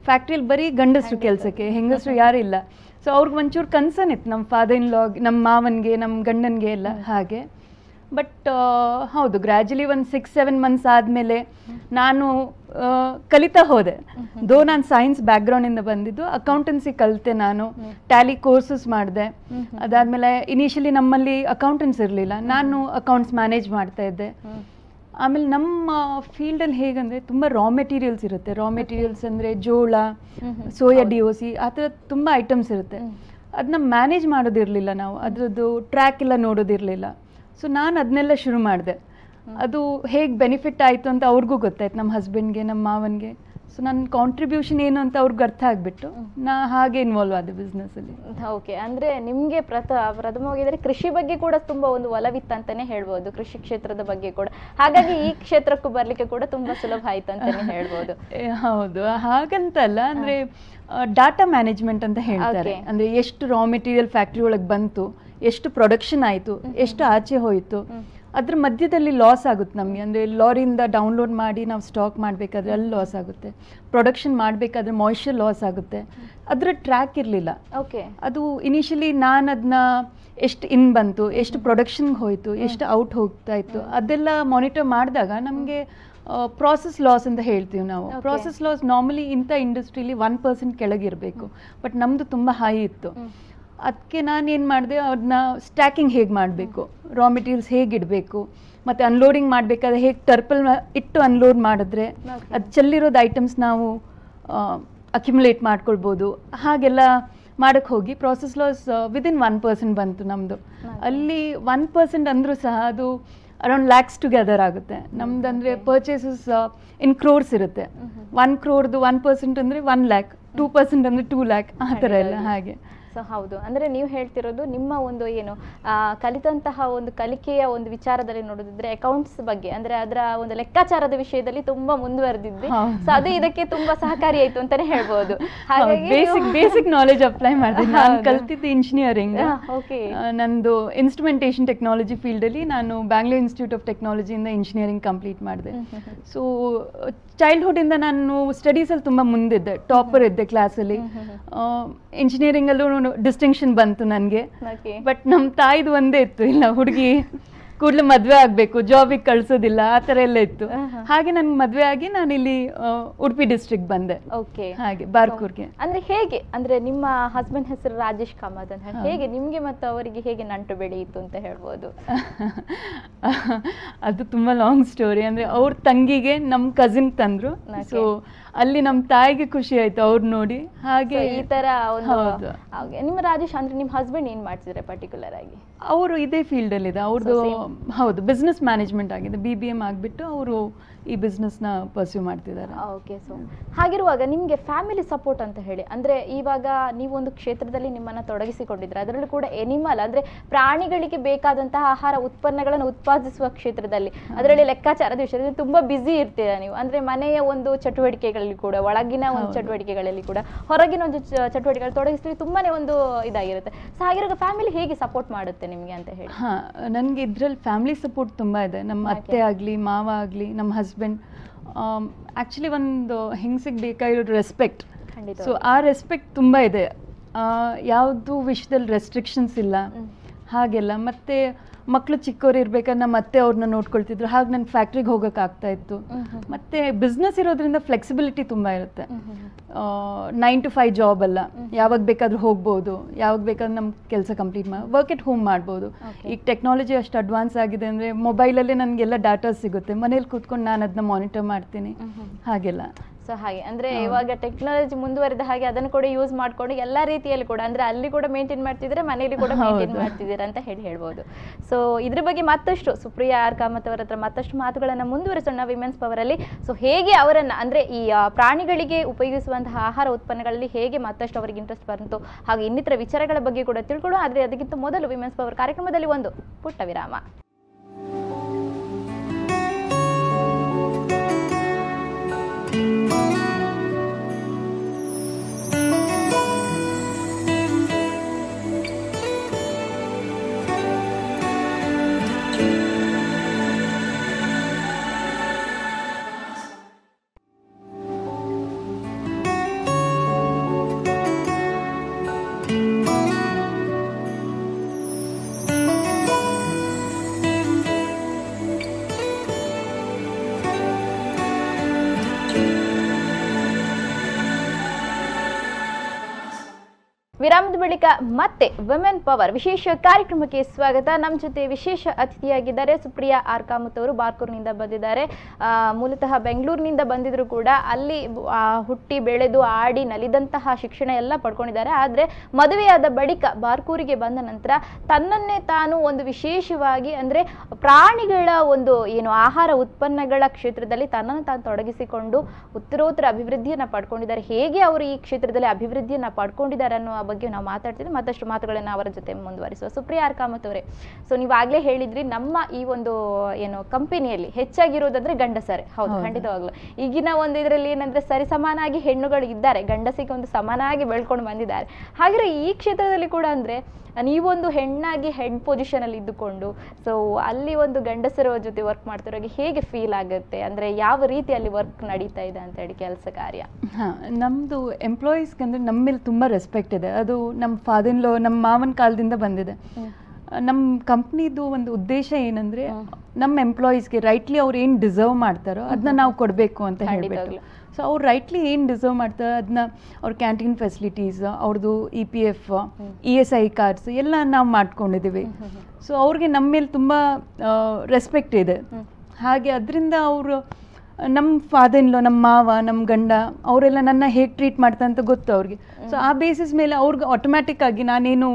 ಫ್ಯಾಕ್ಟ್ರಿಯಲ್ಲಿ ಬರೀ ಗಂಡಸರು ಕೆಲಸಕ್ಕೆ ಹೆಂಗಸರು ಯಾರು ಇಲ್ಲ. ಸೊ ಅವ್ರಿಗೆ ಒಂಚೂರು ಕನ್ಸರ್ನ್ ಇತ್ತು ನಮ್ಮ ಫಾದರ್ ಇನ್ ಲಾಗ್ ನಮ್ಮ ಮಾವನಿಗೆ ನಮ್ಮ ಗಂಡನಿಗೆ ಎಲ್ಲ ಹಾಗೆ. ಬಟ್ ಹೌದು ಗ್ರ್ಯಾಜುಲಿ ಒಂದು ಸಿಕ್ಸ್ ಸೆವೆನ್ ಮಂತ್ಸ್ ಆದಮೇಲೆ ನಾನು ಕಲಿತಾ ಹೋದೆ. ದೋ ನಾನು ಸೈನ್ಸ್ ಬ್ಯಾಕ್ಗ್ರೌಂಡಿಂದ ಬಂದಿದ್ದು ಅಕೌಂಟೆನ್ಸಿ ಕಲಿತೆ ನಾನು. ಟ್ಯಾಲಿ ಕೋರ್ಸಸ್ ಮಾಡಿದೆ. ಅದಾದಮೇಲೆ ಇನಿಷಿಯಲಿ ನಮ್ಮಲ್ಲಿ ಅಕೌಂಟೆನ್ಸ್ ಇರಲಿಲ್ಲ. ನಾನು ಅಕೌಂಟ್ಸ್ ಮ್ಯಾನೇಜ್ ಮಾಡ್ತಾ ಇದ್ದೆ. ಆಮೇಲೆ ನಮ್ಮ ಫೀಲ್ಡಲ್ಲಿ ಹೇಗಂದ್ರೆ ತುಂಬ ರಾ ಮೆಟೀರಿಯಲ್ಸ್ ಇರುತ್ತೆ. ರಾ ಮೆಟೀರಿಯಲ್ಸ್ ಅಂದರೆ ಜೋಳ ಸೋಯಾ ಡಿ ಒ ಸಿ ಆ ಥರ ತುಂಬ ಐಟಮ್ಸ್ ಇರುತ್ತೆ. ಅದನ್ನ ಮ್ಯಾನೇಜ್ ಮಾಡೋದಿರಲಿಲ್ಲ ನಾವು. ಅದರದ್ದು ಟ್ರ್ಯಾಕ್ ಎಲ್ಲ ನೋಡೋದಿರಲಿಲ್ಲ. ಸೊ ನಾನು ಅದನ್ನೆಲ್ಲ ಶುರು ಮಾಡಿದೆ. ಅದು ಹೇಗೆ ಬೆನಿಫಿಟ್ ಆಯಿತು ಅಂತ ಅವ್ರಿಗೂ ಗೊತ್ತಾಯ್ತು. ನಮ್ಮ ಹಸ್ಬೆಂಡ್ಗೆ ನಮ್ಮ ಮಾವನಿಗೆ. ಸೊ ನನ್ನ ಕಾಂಟ್ರಿಬ್ಯೂಷನ್ ಏನು ಅಂತ ಅವ್ರಿಗೆ ಅರ್ಥ ಆಗಿಬಿಟ್ಟು ನಾ ಹಾಗೆ ಇನ್ವಾಲ್ವ್ ಆದೆ ಬಿಸ್ನೆಸ್ಸಲ್ಲಿ ಓಕೆ ಅಂದ್ರೆ ನಿಮಗೆ ಪ್ರಥ ಪ್ರಥಮವಾಗಿದ್ರೆ ಕೃಷಿ ಬಗ್ಗೆ ಕೂಡ ತುಂಬಾ ಒಂದು ಒಲವಿತ್ತು ಅಂತಾನೆ ಹೇಳ್ಬೋದು. ಕೃಷಿ ಕ್ಷೇತ್ರದ ಬಗ್ಗೆ ಕೂಡ. ಹಾಗಾಗಿ ಈ ಕ್ಷೇತ್ರಕ್ಕೂ ಬರ್ಲಿಕ್ಕೆ ಕೂಡ ತುಂಬಾ ಸುಲಭ ಆಯ್ತು ಅಂತಾನೆ ಹೇಳ್ಬೋದು. ಹೌದು. ಹಾಗಂತಲ್ಲ ಅಂದ್ರೆ ಡಾಟಾ ಮ್ಯಾನೇಜ್ಮೆಂಟ್ ಅಂತ ಹೇಳ್ತಾರೆ. ಅಂದ್ರೆ ಎಷ್ಟು ರಾ ಮೆಟೀರಿಯಲ್ ಫ್ಯಾಕ್ಟ್ರಿ ಒಳಗೆ ಬಂತು ಎಷ್ಟು ಪ್ರೊಡಕ್ಷನ್ ಆಯಿತು ಎಷ್ಟು ಆಚೆ ಹೋಯಿತು ಅದ್ರ ಮಧ್ಯದಲ್ಲಿ ಲಾಸ್ ಆಗುತ್ತೆ ನಮಗೆ. ಅಂದರೆ ಲಾರಿಯಿಂದ ಡೌನ್ಲೋಡ್ ಮಾಡಿ ನಾವು ಸ್ಟಾಕ್ ಮಾಡಬೇಕಾದ್ರೆ ಅಲ್ಲಿ ಲಾಸ್ ಆಗುತ್ತೆ. ಪ್ರೊಡಕ್ಷನ್ ಮಾಡಬೇಕಾದ್ರೆ ಮಾಯಿಶ್ಚರ್ ಲಾಸ್ ಆಗುತ್ತೆ. ಅದರ ಟ್ರ್ಯಾಕ್ ಇರಲಿಲ್ಲ. ಓಕೆ ಅದು ಇನಿಷಿಯಲಿ ನಾನು ಅದನ್ನ ಎಷ್ಟು ಇನ್ ಬಂತು ಎಷ್ಟು ಪ್ರೊಡಕ್ಷನ್ಗೆ ಹೋಯಿತು ಎಷ್ಟು ಔಟ್ ಹೋಗ್ತಾ ಇತ್ತು ಅದೆಲ್ಲ ಮಾನಿಟರ್ ಮಾಡಿದಾಗ ನಮಗೆ ಪ್ರಾಸೆಸ್ ಲಾಸ್ ಅಂತ ಹೇಳ್ತೀವಿ ನಾವು. ಪ್ರಾಸೆಸ್ ಲಾಸ್ ನಾರ್ಮಲಿ ಇಂಥ ಇಂಡಸ್ಟ್ರೀಲಿ ಒನ್ ಪರ್ಸೆಂಟ್ ಕೆಳಗಿರಬೇಕು ಬಟ್ ನಮ್ಮದು ತುಂಬ ಹೈ ಇತ್ತು. ಅದಕ್ಕೆ ನಾನು ಏನು ಮಾಡಿದೆ ಅದನ್ನ ಸ್ಟ್ಯಾಕಿಂಗ್ ಹೇಗೆ ಮಾಡಬೇಕು? ರಾ ಮೆಟೀರಿಯಲ್ಸ್ ಹೇಗೆ ಇಡಬೇಕು? ಮತ್ತು ಅನ್ಲೋಡಿಂಗ್ ಮಾಡಬೇಕಾದ್ರೆ ಹೇಗೆ ಟರ್ಪಲ್ ಇಟ್ಟು ಅನ್ಲೋಡ್ ಮಾಡಿದ್ರೆ. ಅದು ಚೆಲ್ಲಿರೋದು ಐಟಮ್ಸ್ ನಾವು ಅಕ್ಯುಮುಲೇಟ್ ಮಾಡ್ಕೊಳ್ಬೋದು. ಹಾಗೆಲ್ಲ ಮಾಡಕ್ಕೆ ಹೋಗಿ process loss within one percent ಬಂತು ನಮ್ಮದು ಅಲ್ಲಿ ಒನ್ ಪರ್ಸೆಂಟ್ ಅಂದರೂ ಸಹ ಅದು ಅರೌಂಡ್ ಲ್ಯಾಕ್ಸ್ ಟುಗೆದರ್ ಆಗುತ್ತೆ. ನಮ್ದು ಅಂದರೆ ಪರ್ಚೇಸಸ್ ಇನ್ ಕ್ರೋರ್ಸ್ ಇರುತ್ತೆ. ಒನ್ ಕ್ರೋರ್ದು ಒನ್ ಪರ್ಸೆಂಟ್ ಅಂದರೆ ಒನ್ ಲ್ಯಾಕ್ ಟೂ ಪರ್ಸೆಂಟ್ ಅಂದರೆ ಟೂ ಲ್ಯಾಕ್ ಆ ಥರ ಎಲ್ಲ ಹಾಗೆ. ಸೊ ಹೌದು. ಅಂದ್ರೆ ನೀವು ಹೇಳ್ತಿರೋದು ನಿಮ್ಮ ಒಂದು ಏನು ಕಲಿತಂತಹ ಒಂದು ಕಲಿಕೆಯ ಒಂದು ವಿಚಾರದಲ್ಲಿ ನೋಡೋದಿದ್ರೆ ಅಕೌಂಟ್ಸ್ ಬಗ್ಗೆ ಅಂದ್ರೆ ಅದರ ಒಂದು ಲೆಕ್ಕಾಚಾರದ ವಿಷಯದಲ್ಲಿ ತುಂಬಾ ಮುಂದುವರೆದಿದ್ರಿ ಹೌದು. ಸೊ ಅದು ಇದಕ್ಕೆ ತುಂಬಾ ಸಹಕಾರಿಯಾಯ್ತು ಅಂತಾನೆ ಹೇಳ್ಬೋದು. ಹಾಗಾಗಿ ಬೇಸಿಕ್ ಬೇಸಿಕ್ ನಾಲೆಜ್ ಅಪ್ಲೈ ಮಾಡಿದೆ ನಾನು. ಕಲ್ತಿದ್ದು ಇಂಜಿನಿಯರಿಂಗ್ ಓಕೆ ನಂದು ಇನ್ಸ್ಟ್ರುಮೆಂಟೇಷನ್ ಟೆಕ್ನಾಲಜಿ ಫೀಲ್ಡಲ್ಲಿ ನಾನು ಬ್ಯಾಂಗ್ಳೂರ್ ಇನ್ಸ್ಟಿಟ್ಯೂಟ್ ಆಫ್ ಟೆಕ್ನಾಲಜಿಯಿಂದ ಇಂಜಿನಿಯರಿಂಗ್ ಕಂಪ್ಲೀಟ್ ಮಾಡಿದೆ. ಸೊ ಚೈಲ್ಡ್ಹುಡ್ಡಿಂದ ನಾನು ಸ್ಟಡೀಸಲ್ಲಿ ತುಂಬ ಮುಂದಿದ್ದೆ. ಟಾಪರ್ ಇದ್ದೆ ಕ್ಲಾಸಲ್ಲಿ ಇಂಜಿನಿಯರಿಂಗಲ್ಲೂ ಡಿಸ್ಟಿಂಕ್ಷನ್ ಬಂತು ನನಗೆ. ಬಟ್ ನಮ್ಮ ತಾಯಿದು ಒಂದೇ ಇತ್ತು ಇಲ್ಲ ಹುಡುಗಿ ಕೂಡಲೇ ಮದುವೆ ಆಗಬೇಕು ಜಾಬಿಗೆ ಕಳ್ಸೋದಿಲ್ಲ ಆ ಥರ ಎಲ್ಲ ಇತ್ತು. ಹಾಗೆ ನನ್ಗೆ ಮದುವೆ ಆಗಿ ನಾನು ಇಲ್ಲಿ ಉಡುಪಿ ಡಿಸ್ಟ್ರಿಕ್ಟ್ ಬಂದೆ. ಓಕೆ ಹಾಗೆ ಬಾರ್ಕೂರ್ಗೆ. ಅಂದ್ರೆ ಹೇಗೆ ಅಂದ್ರೆ ನಿಮ್ಮ ಹಸ್ಬೆಂಡ್ ಹೆಸರು ರಾಜೇಶ್ ಕಾಮತ್ ಅಂತ. ಹೇಗೆ ನಿಮ್ಗೆ ಮತ್ತು ಅವರಿಗೆ ಹೇಗೆ ನಂಟು ಬೆಳೆಯಿತು ಅಂತ ಹೇಳ್ಬೋದು? ಅದು ತುಂಬ ಲಾಂಗ್ ಸ್ಟೋರಿ ಅಂದರೆ ಅವ್ರ ತಂಗಿಗೆ ನಮ್ಮ ಕಸಿನ್ ತಂದರು. ಸೊ ಅಲ್ಲಿ ನಮ್ಮ ತಾಯಿಗೆ ಖುಷಿ ಆಯ್ತು ಅವ್ರು ನೋಡಿ ಹಾಗೆ ಈ ತರ ಒಂದು ಹೌದು. ಹಾಗೆ. ನಿಮ್ಮ ರಾಜೇಶ್ ಅಂದ್ರೆ ನಿಮ್ಮ ಹಸ್ಬೆಂಡ್ ಏನ್ ಮಾಡ್ತಿದ್ರೆ ಪರ್ಟಿಕ್ಯುಲರ್ ಆಗಿ ಅವರು ಇದೇ ಫೀಲ್ಡಲ್ಲಿದೆ ಅವ್ರದ್ದು. ಹೌದು ಬಿಸ್ನೆಸ್ ಮ್ಯಾನೇಜ್ಮೆಂಟ್ ಆಗಿದೆ. ಬಿ ಬಿ ಎಂ ಆಗಿಬಿಟ್ಟು ಅವರು ಈ ಬಿಸ್ನೆಸ್ನ ಪರ್ಸ್ಯೂ ಮಾಡ್ತಿದ್ದಾರೆ. ಓಕೆ ಸೊ ಹಾಗಿರುವಾಗ ನಿಮಗೆ ಫ್ಯಾಮಿಲಿ ಸಪೋರ್ಟ್ ಅಂತ ಹೇಳಿ ಅಂದ್ರೆ ಇವಾಗ ನೀವು ಒಂದು ಕ್ಷೇತ್ರದಲ್ಲಿ ನಿಮ್ಮನ್ನ ತೊಡಗಿಸಿಕೊಂಡಿದ್ರೆ ಅದರಲ್ಲೂ ಕೂಡ ಎನಿಮಲ್ ಅಂದರೆ ಪ್ರಾಣಿಗಳಿಗೆ ಬೇಕಾದಂತಹ ಆಹಾರ ಉತ್ಪನ್ನಗಳನ್ನು ಉತ್ಪಾದಿಸುವ ಕ್ಷೇತ್ರದಲ್ಲಿ ಅದರಲ್ಲಿ ಲೆಕ್ಕಾಚಾರದ ವಿಷಯದಲ್ಲಿ ತುಂಬ ಬ್ಯುಸಿ ಇರ್ತೀರಾ ನೀವು? ಅಂದರೆ ಮನೆಯ ಒಂದು ಚಟುವಟಿಕೆಗಳಲ್ಲಿ ಕೂಡ ಒಳಗಿನ ಒಂದು ಚಟುವಟಿಕೆಗಳಲ್ಲಿ ಕೂಡ ಹೊರಗಿನ ಒಂದು ಚ- ಚಟುವಟಿಕೆಗಳು ತೊಡಗಿಸ್ತೀವಿ ತುಂಬಾ ಒಂದು ಇದಾಗಿರುತ್ತೆ. ಸೊ ಹಾಗಿರುವಾಗ ಫ್ಯಾಮಿಲಿ ಹೇಗೆ ಸಪೋರ್ಟ್ ಮಾಡುತ್ತೆ? ನಿಮಗೆ ಅಂತ ಹೇಳಿ. ಹಾಂ ನನಗೆ ಇದರಲ್ಲಿ ಫ್ಯಾಮಿಲಿ ಸಪೋರ್ಟ್ ತುಂಬ ಇದೆ. ನಮ್ಮ ಅತ್ತೆ ಆಗಲಿ ಮಾವ ಆಗಲಿ ನಮ್ಮ ಹಸ್ಬೆಂಡ್ ಆ್ಯಕ್ಚುಲಿ ಒಂದು ಹೆಂಗಸಿಗೆ ಬೇಕಾಗಿರೋ ರೆಸ್ಪೆಕ್ಟ್ ಸೊ ಆ ರೆಸ್ಪೆಕ್ಟ್ ತುಂಬ ಇದೆ. ಯಾವುದು ವಿಷಯದಲ್ಲಿ ರೆಸ್ಟ್ರಿಕ್ಷನ್ಸ್ ಇಲ್ಲ. ಹಾಗೆಲ್ಲ. ಮತ್ತು ಮಕ್ಕಳು ಚಿಕ್ಕವ್ರು ಇರ್ಬೇಕನ್ನ ನಮ್ಮ ಅತ್ತೆ ಅವ್ರನ್ನ ನೋಡ್ಕೊಳ್ತಿದ್ರು. ಹಾಗೆ ನನ್ನ ಫ್ಯಾಕ್ಟ್ರಿಗೆ ಹೋಗೋಕೆ ಆಗ್ತಾ ಇತ್ತು ಮತ್ತೆ. ಬಿಸ್ನೆಸ್ ಇರೋದ್ರಿಂದ ಫ್ಲೆಕ್ಸಿಬಿಲಿಟಿ ತುಂಬಾ ಇರುತ್ತೆ. ನೈನ್ ಟು ಫೈವ್ ಜಾಬ್ ಅಲ್ಲ. ಯಾವಾಗ ಬೇಕಾದ್ರೂ ಹೋಗ್ಬೋದು. ಯಾವಾಗ ಬೇಕಾದ್ರೂ ನಮ್ಮ ಕೆಲಸ ಕಂಪ್ಲೀಟ್ ಮಾಡಿ ವರ್ಕ್ ಎಟ್ ಹೋಮ್ ಮಾಡ್ಬೋದು. ಈಗ ಟೆಕ್ನಾಲಜಿ ಅಷ್ಟು ಅಡ್ವಾನ್ಸ್ ಆಗಿದೆ ಅಂದರೆ ಮೊಬೈಲಲ್ಲೇ ನನಗೆಲ್ಲ ಡಾಟಾ ಸಿಗುತ್ತೆ. ಮನೇಲಿ ಕೂತ್ಕೊಂಡು ನಾನು ಅದನ್ನ ಮಾನಿಟರ್ ಮಾಡ್ತೀನಿ. ಹಾಗೆಲ್ಲ. ಸೊ ಹಾಗೆ ಅಂದ್ರೆ. ಇವಾಗ ಟೆಕ್ನಾಲಜಿ ಮುಂದುವರೆದ ಹಾಗೆ ಅದನ್ನು ಕೂಡ ಯೂಸ್ ಮಾಡ್ಕೊಂಡು ಎಲ್ಲಾ ರೀತಿಯಲ್ಲಿ ಕೂಡ ಅಂದ್ರೆ ಅಲ್ಲಿ ಕೂಡ ಮೇಂಟೈನ್ ಮಾಡ್ತಿದ್ರೆ ಮನೆಯಲ್ಲಿ ಕೂಡ ಮೇಂಟೈನ್ ಮಾಡ್ತಿದೀರಾ ಮಾಡ್ತಿದ್ದೀರಾ ಅಂತ ಹೇಳಿ ಹೇಳ್ಬೋದು. ಸೊ ಇದ್ರ ಬಗ್ಗೆ ಮತ್ತಷ್ಟು ಸುಪ್ರಿಯಾ ಆರ್ ಕಾಮತ್ ಅವರ ಹತ್ರ ಮತ್ತಷ್ಟು ಮಾತುಗಳನ್ನ ಮುಂದುವರೆಸೋಣ ವಿಮೆನ್ಸ್ ಪವರ್ ಅಲ್ಲಿ. ಸೊ ಹೇಗೆ ಅವರನ್ನ ಅಂದ್ರೆ ಈ ಪ್ರಾಣಿಗಳಿಗೆ ಉಪಯೋಗಿಸುವಂತಹ ಆಹಾರ ಉತ್ಪನ್ನಗಳಲ್ಲಿ ಹೇಗೆ ಮತ್ತಷ್ಟು ಅವರಿಗೆ ಇಂಟ್ರೆಸ್ಟ್ ಬಂತು ಹಾಗೆ ಇನ್ನಿತರ ವಿಚಾರಗಳ ಬಗ್ಗೆ ಕೂಡ ತಿಳ್ಕೊಳ್ಳೋ ಆದ್ರೆ ಅದಕ್ಕಿಂತ ಮೊದಲು ವಿಮೆನ್ಸ್ ಪವರ್ ಕಾರ್ಯಕ್ರಮದಲ್ಲಿ ಒಂದು ಪುಟ್ಟ ವಿರಾಮ. ಬಳಿಕ ಮತ್ತೆ ವುಮೆನ್ ಪವರ್ ವಿಶೇಷ ಕಾರ್ಯಕ್ರಮಕ್ಕೆ ಸ್ವಾಗತ. ನಮ್ಮ ಜೊತೆ ವಿಶೇಷ ಅತಿಥಿಯಾಗಿದ್ದಾರೆ ಸುಪ್ರಿಯಾ ಆರ್ ಕಾಮತ್ ಅವರು ಬಾರ್ಕೂರ್ನಿಂದ ಬಂದಿದ್ದಾರೆ. ಮೂಲತಃ ಬೆಂಗಳೂರಿನಿಂದ ಬಂದಿದ್ರು ಕೂಡ ಅಲ್ಲಿ ಹುಟ್ಟಿ, ಬೆಳೆದು, ಆಡಿ, ನಲಿದಂತಹ ಶಿಕ್ಷಣ ಎಲ್ಲ ಪಡ್ಕೊಂಡಿದ್ದಾರೆ. ಆದರೆ ಮದುವೆಯಾದ ಬಳಿಕ ಬಾರ್ಕೂರಿಗೆ ಬಂದ ನಂತರ ತನ್ನನ್ನೇ ತಾನು ಒಂದು ವಿಶೇಷವಾಗಿ ಅಂದರೆ ಪ್ರಾಣಿಗಳ ಒಂದು ಏನು ಆಹಾರ ಉತ್ಪನ್ನಗಳ ಕ್ಷೇತ್ರದಲ್ಲಿ ತನ್ನನ್ನು ತಾನು ತೊಡಗಿಸಿಕೊಂಡು ಉತ್ತರೋತ್ತರ ಅಭಿವೃದ್ಧಿಯನ್ನ ಪಡ್ಕೊಂಡಿದ್ದಾರೆ. ಹೇಗೆ ಅವರು ಈ ಕ್ಷೇತ್ರದಲ್ಲಿ ಅಭಿವೃದ್ಧಿಯನ್ನ ಪಡ್ಕೊಂಡಿದ್ದಾರೆ ಅನ್ನೋ ಬಗ್ಗೆ ನಾವು ಮಾತಾಡ್ತಿದ್ದೆ ಮತ್ತಷ್ಟು ಮಾತುಗಳನ್ನ ಅವರ ಜೊತೆ ಮುಂದುವರಿಸುವ ಸುಪ್ರಿಯಾ ಆರ್ ಕಾಮತ್ ಅವರೇ. ಸೊ ನೀವಾಗಲೇ ಹೇಳಿದ್ರಿ ನಮ್ಮ ಈ ಒಂದು ಏನು ಕಂಪನಿಯಲ್ಲಿ ಹೆಚ್ಚಾಗಿರೋದಂದ್ರೆ ಗಂಡಸರೇ. ಹೌದು ಖಂಡಿತವಾಗ್ಲೂ. ಈಗಿನ ಒಂದು ಇದರಲ್ಲಿ ಏನಂದ್ರೆ ಸರಿ ಸಮಾನಾಗಿ ಹೆಣ್ಣುಗಳು ಇದ್ದಾರೆ ಗಂಡಸಿಗೆ ಒಂದು ಸಮಾನಾಗಿ ಬೆಳ್ಕೊಂಡು ಬಂದಿದ್ದಾರೆ. ಹಾಗಾದ್ರೆ ಈ ಕ್ಷೇತ್ರದಲ್ಲಿ ಕೂಡ ಅಂದ್ರೆ ನೀವೊಂದು ಹೆಣ್ಣಾಗಿ ಹೆಡ್ ಪೊಸಿಷನ್ ಅಲ್ಲಿ ಇದ್ದುಕೊಂಡು ಸೊ ಅಲ್ಲಿ ಒಂದು ಗಂಡಸರ ಜೊತೆ ವರ್ಕ್ ಮಾಡ್ತಿರೋರಿಗೆ ಹೇಗೆ ಫೀಲ್ ಆಗುತ್ತೆ? ಅಂದ್ರೆ ಯಾವ ರೀತಿ ಅಲ್ಲಿ ವರ್ಕ್ ನಡೀತಾ ಇದೆ ಅಂತ ಹೇಳಿ ಕೆಲಸ ಕಾರ್ಯ. ಹಾ ನಮ್ದು ಎಂಪ್ಲಾಯೀಸ್ಗೆ ಅಂದ್ರೆ ನಮ್ಮ ಮೇಲೆ ತುಂಬಾ ರೆಸ್ಪೆಕ್ಟ್ ಇದೆ. ಅದು ನಮ್ಮ ಫಾದರ್ ಲೋ ನಮ್ಮ ಮಾವನ ಕಾಲದಿಂದ ಬಂದಿದೆ. ನಮ್ಮ ಕಂಪ್ನಿದು ಒಂದು ಉದ್ದೇಶ ಏನಂದ್ರೆ. ನಮ್ಮ ಎಂಪ್ಲಾಯೀಸ್ಗೆ ರೈಟ್ಲಿ ಅವ್ರು ಏನು ಡಿಸರ್ವ್ ಮಾಡ್ತಾರೋ ಅದನ್ನ ನಾವು ಕೊಡಬೇಕು ಅಂತ ಹೇಳ್ಬಿಟ್ಟು. ಸೊ ಅವ್ರು ರೈಟ್ಲಿ ಏನು ಡಿಸರ್ವ್ ಮಾಡ್ತಾರೆ ಅದನ್ನ ಅವ್ರ ಕ್ಯಾಂಟೀನ್ ಫೆಸಿಲಿಟೀಸ್ ಅವ್ರದ್ದು E P F E S I cards ಎಲ್ಲ ನಾವು ಮಾಡ್ಕೊಂಡಿದ್ದೀವಿ ಸೊ ಅವ್ರಿಗೆ ನಮ್ಮ ಮೇಲೆ ತುಂಬ ರೆಸ್ಪೆಕ್ಟ್ ಇದೆ. ಹಾಗೆ ಅದರಿಂದ ಅವರು ನಮ್ಮ ಫಾದರ್ಲೋ ನಮ್ಮ ಮಾವ ನಮ್ಮ ಗಂಡ, ಅವರೆಲ್ಲ ನನ್ನ ಹೇಗೆ ಟ್ರೀಟ್ ಮಾಡ್ತಾ ಅಂತ ಗೊತ್ತು ಅವ್ರಿಗೆ. ಸೊ ಆ ಬೇಸಿಸ್ ಮೇಲೆ ಅವ್ರಿಗೆ ಆಟೋಮ್ಯಾಟಿಕ್ ಆಗಿ ನಾನೇನು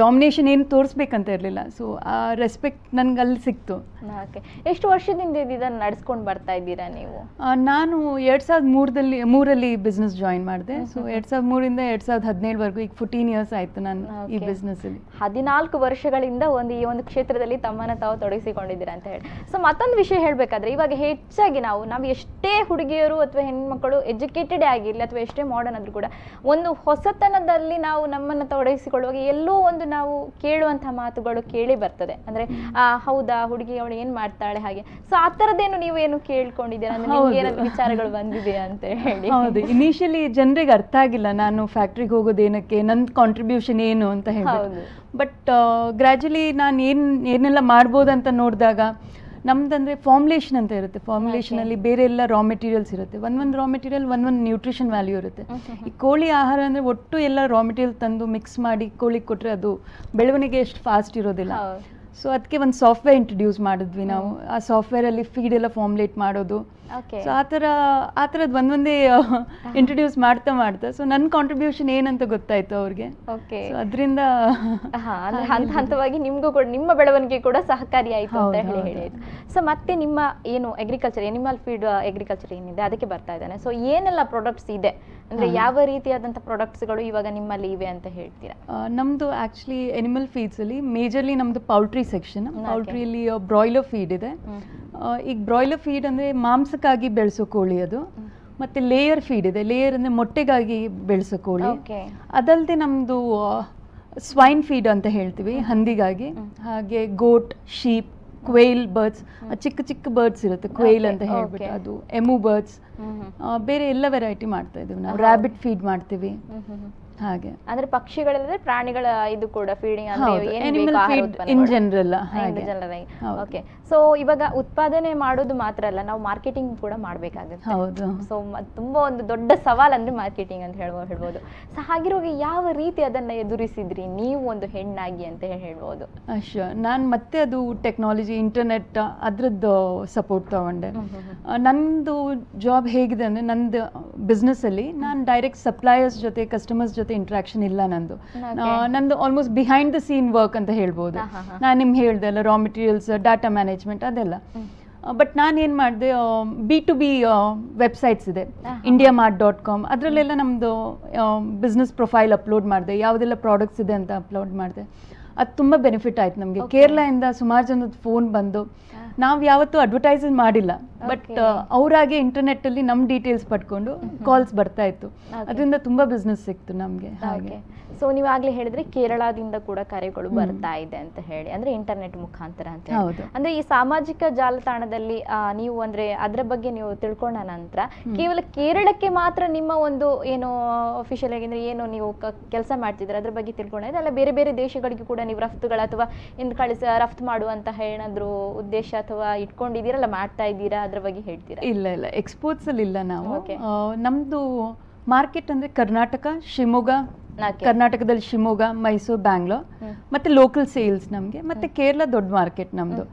ಡಾಮಿನೇಷನ್ ಏನು ತೋರಿಸ್ಬೇಕಂತ ಇರಲಿಲ್ಲ. ಸೊ ಆ ರೆಸ್ಪೆಕ್ಟ್ ನನಗೆ ಅಲ್ಲಿ ಸಿಕ್ತು. ಓಕೆ ಎಷ್ಟು ವರ್ಷದಿಂದ ಇದನ್ನು ನಡೆಸ್ಕೊಂಡು ಬರ್ತಾ ಇದ್ದೀರಾ ನೀವು? ನಾನು ಎರಡು ಸಾವಿರದ ಮೂರದಲ್ಲಿ ಮೂರಲ್ಲಿ ಬಿಸ್ನೆಸ್ ಜಾಯಿನ್ ಮಾಡಿದೆ. ಸೊ ಎರಡು ಸಾವಿರದ ಮೂರಿಂದ ಎರಡು ಸಾವಿರದ ಹದಿನೇಳವರೆಗೂ ಈಗ ಫೋರ್ಟೀನ್ ಇಯರ್ಸ್ ಆಯಿತು ನಾನು ಈ. ಬಿಸ್ನೆಸ್ಸಲ್ಲಿ ಹದಿನಾಲ್ಕು ವರ್ಷಗಳಿಂದ ಒಂದು ಈ ಒಂದು ಕ್ಷೇತ್ರದಲ್ಲಿ ತಮ್ಮನ್ನು ತಾವು ತೊಡಗಿಸಿಕೊಂಡಿದ್ದೀರಾ ಅಂತ ಹೇಳಿ. ಸೊ ಮತ್ತೊಂದು ವಿಷಯ ಹೇಳಬೇಕಾದ್ರೆ ಇವಾಗ ಹೆಚ್ಚಾಗಿ ನಾವು ನಾವು ಎಷ್ಟೇ ಹುಡುಗಿಯರು ಅಥವಾ ಹೆಣ್ಮಕ್ಕಳು ಎಜುಕೇಟೆಡ್ ಆಗಿರಲಿ ಅಥವಾ ಎಷ್ಟೇ ಮಾಡರ್ನ್ ಆದ್ರೂ ಕೂಡ ಒಂದು ಹೊಸತನದಲ್ಲಿ ನಾವು ನಮ್ಮನ್ನು ತೊಡಗಿಸಿಕೊಳ್ಳುವಾಗ ಎಲ್ಲೋ ಒಂದು ನಾವು ಕೇಳುವಂತಹ ಮಾತುಗಳು ಕೇಳಿ ಬರ್ತದೆ. ಅಂದ್ರೆ ಆ, ಹೌದಾ ಹುಡುಗಿ ಅವಳು ಏನ್ ಮಾಡ್ತಾಳೆ ಹಾಗೆ. ಸೊ ಆ ತರದೇನು ನೀವು ಏನು ಕೇಳ್ಕೊಂಡಿದ್ದೀರಾ? ಅಂದ್ರೆ ನಿಮ್ಗೆ ಏನಾದ್ರು ವಿಚಾರಗಳು ಬಂದಿದೆ ಅಂತ ಹೇಳಿ. ಹೌದು. ಇನಿಷಿಯಲಿ ಜನರಿಗೆ ಅರ್ಥ ಆಗಿಲ್ಲ ನಾನು ಫ್ಯಾಕ್ಟ್ರಿಗೆ ಹೋಗೋದು ಏನಕ್ಕೆ ನನ್ನ ಕಾಂಟ್ರಿಬ್ಯೂಷನ್ ಏನು ಅಂತ ಹೇಳಿ ಬಟ್ ಗ್ರ್ಯಾಜುಲಿ ನಾನು ಏನು ಏನೆಲ್ಲ ಮಾಡ್ಬೋದು ಅಂತ ನೋಡಿದಾಗ ನಮ್ದಂದ್ರೆ ಫಾರ್ಮುಲೇಷನ್ ಅಂತ ಇರುತ್ತೆ. ಫಾರ್ಮುಲೇಷನ್ ಅಲ್ಲಿ ಬೇರೆ ಎಲ್ಲ ರಾ ಮೆಟೀರಿಯಲ್ಸ್ ಇರುತ್ತೆ. ಒಂದೊಂದು ರಾ ಮೆಟೀರಿಯಲ್ ಒಂದೊಂದು ನ್ಯೂಟ್ರಿಷನ್ ವ್ಯಾಲ್ಯೂ ಇರುತ್ತೆ. ಈ ಕೋಳಿ ಆಹಾರ ಅಂದ್ರೆ ಒಟ್ಟು ಎಲ್ಲ ರಾ ಮೆಟೀರಿಯಲ್ ತಂದು ಮಿಕ್ಸ್ ಮಾಡಿ ಕೋಳಿ ಕೊಟ್ರೆ ಅದು ಬೆಳವಣಿಗೆ ಎಷ್ಟು ಫಾಸ್ಟ್ ಇರೋದಿಲ್ಲ. ಸೊ ಅದಕ್ಕೆ ಒಂದು ಸಾಫ್ಟ್ವೇರ್ ಇಂಟ್ರೊಡ್ಯೂಸ್ ಮಾಡಿದ್ವಿ ನಾವು. ಆ ಸಾಫ್ಟ್ವೇರಲ್ಲಿ ಫೀಡ್ ಎಲ್ಲ ಫಾರ್ಮುಲೇಟ್ ಮಾಡೋದು. ಸೊ ಆ ಥರ ಆ ಥರದ್ದು ಒಂದೊಂದೇ ಇಂಟ್ರೊಡ್ಯೂಸ್ ಮಾಡ್ತಾ ಮಾಡ್ತಾ. ಸೊ ನನ್ನ ಕಾಂಟ್ರಿಬ್ಯೂಷನ್ ಏನಂತ ಗೊತ್ತಾಯ್ತು ಅವ್ರಿಗೆ? ಓಕೆ ಅದರಿಂದ ಹಂತ ಹಂತವಾಗಿ ನಿಮಗೂ ಕೂಡ ನಿಮ್ಮ ಬೆಳವಣಿಗೆ ಕೂಡ ಸಹಕಾರಿ ಆಯ್ತು ಅಂತ ಹೇಳಿ. ಹೇಳಿದ್ರು. ಸೊ ಮತ್ತೆ ನಿಮ್ಮ ಏನು ಅಗ್ರಿಕಲ್ಚರ್ ಎನಿಮಲ್ ಫೀಡ್ ಅಗ್ರಿಕಲ್ಚರ್ ಏನಿದೆ ಅದಕ್ಕೆ ಬರ್ತಾ ಇದ್ದಾನೆ. ಸೊ ಏನೆಲ್ಲ ಪ್ರಾಡಕ್ಟ್ಸ್ ಇದೆ? ಅಂದ್ರೆ. ಯಾವ ರೀತಿಯಾದಂಥ ಪ್ರಾಡಕ್ಟ್ಸ್ಗಳು ಇವಾಗ ನಿಮ್ಮಲ್ಲಿ ಇವೆ ಅಂತ ಹೇಳ್ತೀರಾ? ನಮ್ಮದು ಆ್ಯಕ್ಚುಲಿ ಎನಿಮಲ್ ಫೀಡ್ಸಲ್ಲಿ ಮೇಜರ್ಲಿ ನಮ್ಮದು ಪೌಲ್ಟ್ರಿ ಸೆಕ್ಷನ್. ಪೌಲ್ಟ್ರಿಯಲ್ಲಿ ಬ್ರಾಯ್ಲರ್ ಫೀಡ್ ಇದೆ. ಈಗ ಬ್ರಾಯ್ಲರ್ ಫೀಡ್ ಅಂದರೆ ಮಾಂಸಕ್ಕಾಗಿ ಬೆಳೆಸೋ ಕೋಳಿ ಅದು. ಮತ್ತು ಲೇಯರ್ ಫೀಡ್ ಇದೆ. ಲೇಯರ್ ಅಂದರೆ ಮೊಟ್ಟೆಗಾಗಿ ಬೆಳೆಸೋ ಕೋಳಿ. ಅದಲ್ಲದೆ ನಮ್ಮದು ಸ್ವೈನ್ ಫೀಡ್ ಅಂತ ಹೇಳ್ತೀವಿ ಹಂದಿಗಾಗಿ. ಹಾಗೆ ಗೋಟ್ ಶೀಪ್ ಕ್ವೇಲ್ ಬರ್ಡ್ಸ್ ಚಿಕ್ಕ ಚಿಕ್ಕ ಬರ್ಡ್ಸ್ ಇರುತ್ತೆ. ಕ್ವೇಲ್ ಅಂತ ಹೇಳ್ಬಿಟ್ಟು. ಅದು. Emu birds. ಬೇರೆ ಎಲ್ಲ ವೆರೈಟಿ ಮಾಡ್ತಾ ಇದೀವಿ ನಾವು. ರ್ಯಾಬಿಟ್ ಫೀಡ್ ಮಾಡ್ತೀವಿ. ಹಾಗೆ. ಅಂದ್ರೆ ಪಕ್ಷಿಗಳಲ್ಲದೆ ಪ್ರಾಣಿಗಳ ಇದು ಕೂಡ ಫೀಡಿಂಗ್ ಅಂದ್ರೆ ಜನರಲ್. ಓಕೆ ಸೊ ಇವಾಗ ಉತ್ಪಾದನೆ ಮಾಡೋದು ಮಾತ್ರ ಅಲ್ಲ ನಾವು ಮಾರ್ಕೆಟಿಂಗ್ ಕೂಡ ಮಾಡ್ಬೇಕಾಗುತ್ತೆ. ಹೌದು. ಸೊ ತುಂಬಾ ಒಂದು ದೊಡ್ಡ ಸವಾಲ್ ಅಂದ್ರೆ ಮಾರ್ಕೆಟಿಂಗ್ ಅಂತ ಹೇಳ್ಬೋದು ಹೇಳ್ಬೋದು. ಸೊ ಹಾಗಿರುವಾಗ ಯಾವ ರೀತಿ ಅದನ್ನ ಎದುರಿಸಿದ್ರಿ? ನೀವು ಒಂದು ಹೆಣ್ಣಾಗಿ ಅಂತ ಹೇಳ್ಬಹುದು ಹೇಳ್ಬೋದು ಅಶ್ಯ ನಾನು ಮತ್ತೆ ಅದು ಟೆಕ್ನಾಲಜಿ ಇಂಟರ್ನೆಟ್ ಅದ್ರದ್ದು ಸಪೋರ್ಟ್ ತಗೊಂಡೆ. ನಂದು ಜಾಬ್ ಹೇಗಿದೆ ಅಂದ್ರೆ ನಂದು ಬಿಸ್ನೆಸ್ಸಲ್ಲಿ ನಾನು ಡೈರೆಕ್ಟ್ ಸಪ್ಲೈಯರ್ಸ್ ಜೊತೆ ಕಸ್ಟಮರ್ಸ್ ಜೊತೆ ಇಂಟ್ರಾಕ್ಷನ್ ಇಲ್ಲ ನಂದು. ನಂದು almost behind the scene work ಅಂತ ಹೇಳ್ಬೋದು. ನಾನು ನಿಮ್ಗೆ ಹೇಳ್ದೆ ಅಲ್ಲ ರಾ ಮೆಟೀರಿಯಲ್ಸ್ ಡಾಟಾ ಮ್ಯಾನೇಜ್ಮೆಂಟ್ ಅದೆಲ್ಲ. ಬಟ್ ಬಟ್ ನಾನೇನು ಮಾಡಿದೆ ಬಿ ಟು ಬಿ ವೆಬ್ಸೈಟ್ಸ್ ಇದೆ. ಇಂಡಿಯಾ ಮಾರ್ಟ್ ಡಾಟ್ ಕಾಮ್ ಅದರಲ್ಲೆಲ್ಲ ನಮ್ಮದು ಬಿಸ್ನೆಸ್ ಪ್ರೊಫೈಲ್ ಅಪ್ಲೋಡ್ ಮಾಡಿದೆ ಯಾವುದೆಲ್ಲ ಪ್ರಾಡಕ್ಟ್ಸ್ ಇದೆ ಅಂತ ಅಪ್ಲೋಡ್ ಮಾಡಿದೆ. ಅದು ತುಂಬ ಬೆನಿಫಿಟ್ ಆಯ್ತು ನಮಗೆ. ಕೇರಳದಿಂದ ಸುಮಾರು ಜನದ ಫೋನ್ ಬಂದು. ನಾವು ಯಾವತ್ತೂ ಅಡ್ವರ್ಟೈಸ್ ಮಾಡಿಲ್ಲ. ಬಟ್. ಅವರಾಗೆ ಇಂಟರ್ನೆಟ್ಟಲ್ಲಿ ನಮ್ಮ ಡೀಟೇಲ್ಸ್ ಪಡ್ಕೊಂಡು ಕಾಲ್ಸ್ ಬರ್ತಾ ಇತ್ತು. ಅದರಿಂದ ತುಂಬ ಬಿಸ್ನೆಸ್ ಸಿಕ್ತು ನಮಗೆ. ಹಾಗೆ. ಸೊ ನೀವಾಗಲೇ ಹೇಳಿದ್ರೆ ಕೇರಳದಿಂದ ಕೂಡ ಕರೆಗಳು ಬರ್ತಾ ಇದೆ ಅಂತ ಹೇಳಿ. ಅಂದ್ರೆ ಇಂಟರ್ನೆಟ್ ಮುಖಾಂತರ ಅಂತ. ಅಂದ್ರೆ ಈ ಸಾಮಾಜಿಕ ಜಾಲತಾಣದಲ್ಲಿ ನೀವು ಅಂದ್ರೆ ಅದರ ಬಗ್ಗೆ ನೀವು ತಿಳ್ಕೊಂಡ ನಂತರ ಕೇವಲ ಕೇರಳಕ್ಕೆ ಮಾತ್ರ ನಿಮ್ಮ ಒಂದು ಏನು ಅಫಿಷಿಯಲ್ ಆಗಿ ಅಂದ್ರೆ ಏನು ನೀವು ಕೆಲಸ ಮಾಡ್ತಿದ್ರೆ ಅದ್ರ ಬಗ್ಗೆ ತಿಳ್ಕೊಂಡ ಅಲ್ಲ ಬೇರೆ ಬೇರೆ ದೇಶಗಳಿಗೂ ಕೂಡ ನೀವು ರಫ್ತುಗಳ ಅಥವಾ ಇನ್ ಕಳಿಸ ರಫ್ತು ಮಾಡುವಂತಹ ಏನಾದ್ರು ಉದ್ದೇಶ ಅಥವಾ ಇಟ್ಕೊಂಡಿದ್ದೀರಲ್ಲ ಮಾಡ್ತಾ ಇದ್ದೀರಾ? ಅದ್ರ ಬಗ್ಗೆ ಹೇಳ್ತೀರಾ? ಇಲ್ಲ ಇಲ್ಲ. ಎಕ್ಸ್ಪೋರ್ಟ್ಸ್ ಅಲ್ಲಿ ಇಲ್ಲ ನಾವು. ನಮ್ದು ಮಾರ್ಕೆಟ್ ಅಂದ್ರೆ ಕರ್ನಾಟಕ ಶಿವಮೊಗ್ಗ. ಕರ್ನಾಟಕದಲ್ಲಿ ಶಿವಮೊಗ್ಗ ಮೈಸೂರು ಬ್ಯಾಂಗ್ಳೂರ್. ಮತ್ತೆ ಲೋಕಲ್ ಸೇಲ್ಸ್ ನಮಗೆ. ಮತ್ತೆ ಕೇರಳ ದೊಡ್ಡ ಮಾರ್ಕೆಟ್ ನಮ್ದು.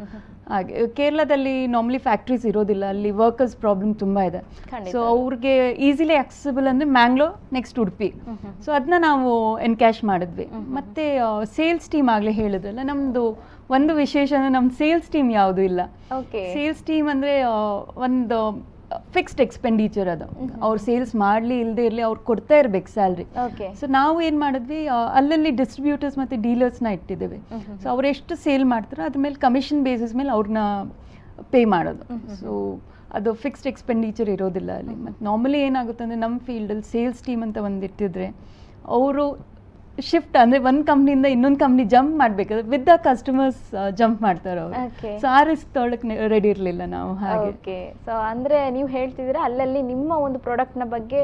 ಹಾಗೆ ಕೇರಳದಲ್ಲಿ ನಾರ್ಮಲಿ ಫ್ಯಾಕ್ಟ್ರೀಸ್ ಇರೋದಿಲ್ಲ ಅಲ್ಲಿ ವರ್ಕರ್ಸ್ ಪ್ರಾಬ್ಲಮ್ ತುಂಬಾ ಇದೆ. ಸೊ ಅವ್ರಿಗೆ ಈಸಿಲಿ ಆಕ್ಸೆಸಿಬಲ್ ಅಂದ್ರೆ ಮ್ಯಾಂಗ್ಳೂರ್ ನೆಕ್ಸ್ಟ್ ಉಡುಪಿ. ಸೊ ಅದನ್ನ ನಾವು ಎನ್ಕ್ಯಾಶ್ ಮಾಡಿದ್ವಿ. ಮತ್ತೆ ಸೇಲ್ಸ್ ಟೀಮ್ ಆಗಲೇ ಹೇಳಿದ್ರಲ್ಲ ನಮ್ದು ಒಂದು ವಿಶೇಷ ಅಂದ್ರೆ ನಮ್ಮ ಸೇಲ್ಸ್ ಟೀಮ್ ಯಾವುದು ಇಲ್ಲ ಓಕೆ ಸೇಲ್ಸ್ ಟೀಮ್ ಅಂದ್ರೆ ಒಂದು ಫಿಕ್ಸ್ಡ್ ಎಕ್ಸ್ಪೆಂಡಿಚರ್ ಅದು. ಅವ್ರು ಸೇಲ್ಸ್ ಮಾಡಲಿ ಇಲ್ಲದೆ ಇರಲಿ ಅವ್ರು ಕೊಡ್ತಾ ಇರ್ಬೇಕು ಸ್ಯಾಲ್ರಿ ಓಕೆ ಸೊ ನಾವು ಏನು ಮಾಡಿದ್ವಿ ಅಲ್ಲಲ್ಲಿ ಡಿಸ್ಟ್ರಿಬ್ಯೂಟರ್ಸ್ ಮತ್ತು ಡೀಲರ್ಸ್ನ ಇಟ್ಟಿದ್ದೇವೆ. ಸೊ ಅವ್ರು ಎಷ್ಟು ಸೇಲ್ ಮಾಡ್ತಾರೋ ಅದ್ರ ಮೇಲೆ ಕಮಿಷನ್ ಬೇಸಿಸ್ ಮೇಲೆ ಅವ್ರನ್ನ ಪೇ ಮಾಡೋದು. ಸೊ ಅದು ಫಿಕ್ಸ್ಡ್ ಎಕ್ಸ್ಪೆಂಡಿಚರ್ ಇರೋದಿಲ್ಲ ಅಲ್ಲಿ. ಮತ್ತು ನಾರ್ಮಲಿ ಏನಾಗುತ್ತೆ ಅಂದರೆ ನಮ್ಮ ಫೀಲ್ಡಲ್ಲಿ ಸೇಲ್ಸ್ ಟೀಮ್ ಅಂತ ಒಂದು ಇಟ್ಟಿದ್ರೆ ಅವರು ಶಿಫ್ಟ್ ಅಂದ್ರೆ ಒಂದು ಕಂಪ್ನಿಯಿಂದ ಇನ್ನೊಂದು ಕಂಪ್ನಿ ಜಂಪ್ ಮಾಡಬೇಕಾದ್ರೆ ವಿತ್ ದ ಕಸ್ಟಮರ್ಸ್ ಜಂಪ್ ಮಾಡ್ತಾರೆ ಅವರು. ಸೊ ಆ ರಿಸ್ಕ್ ತೊಳಕ್ಕೆ ರೆಡಿ ಇರಲಿಲ್ಲ ನಾವು ಹಾಗೆ. ಓಕೆ ಸೊ ಅಂದ್ರೆ ನೀವು ಹೇಳ್ತಿದ್ದೀರಾ ಅಲ್ಲಲ್ಲಿ ನಿಮ್ಮ ಒಂದು ಪ್ರಾಡಕ್ಟ್ನ ಬಗ್ಗೆ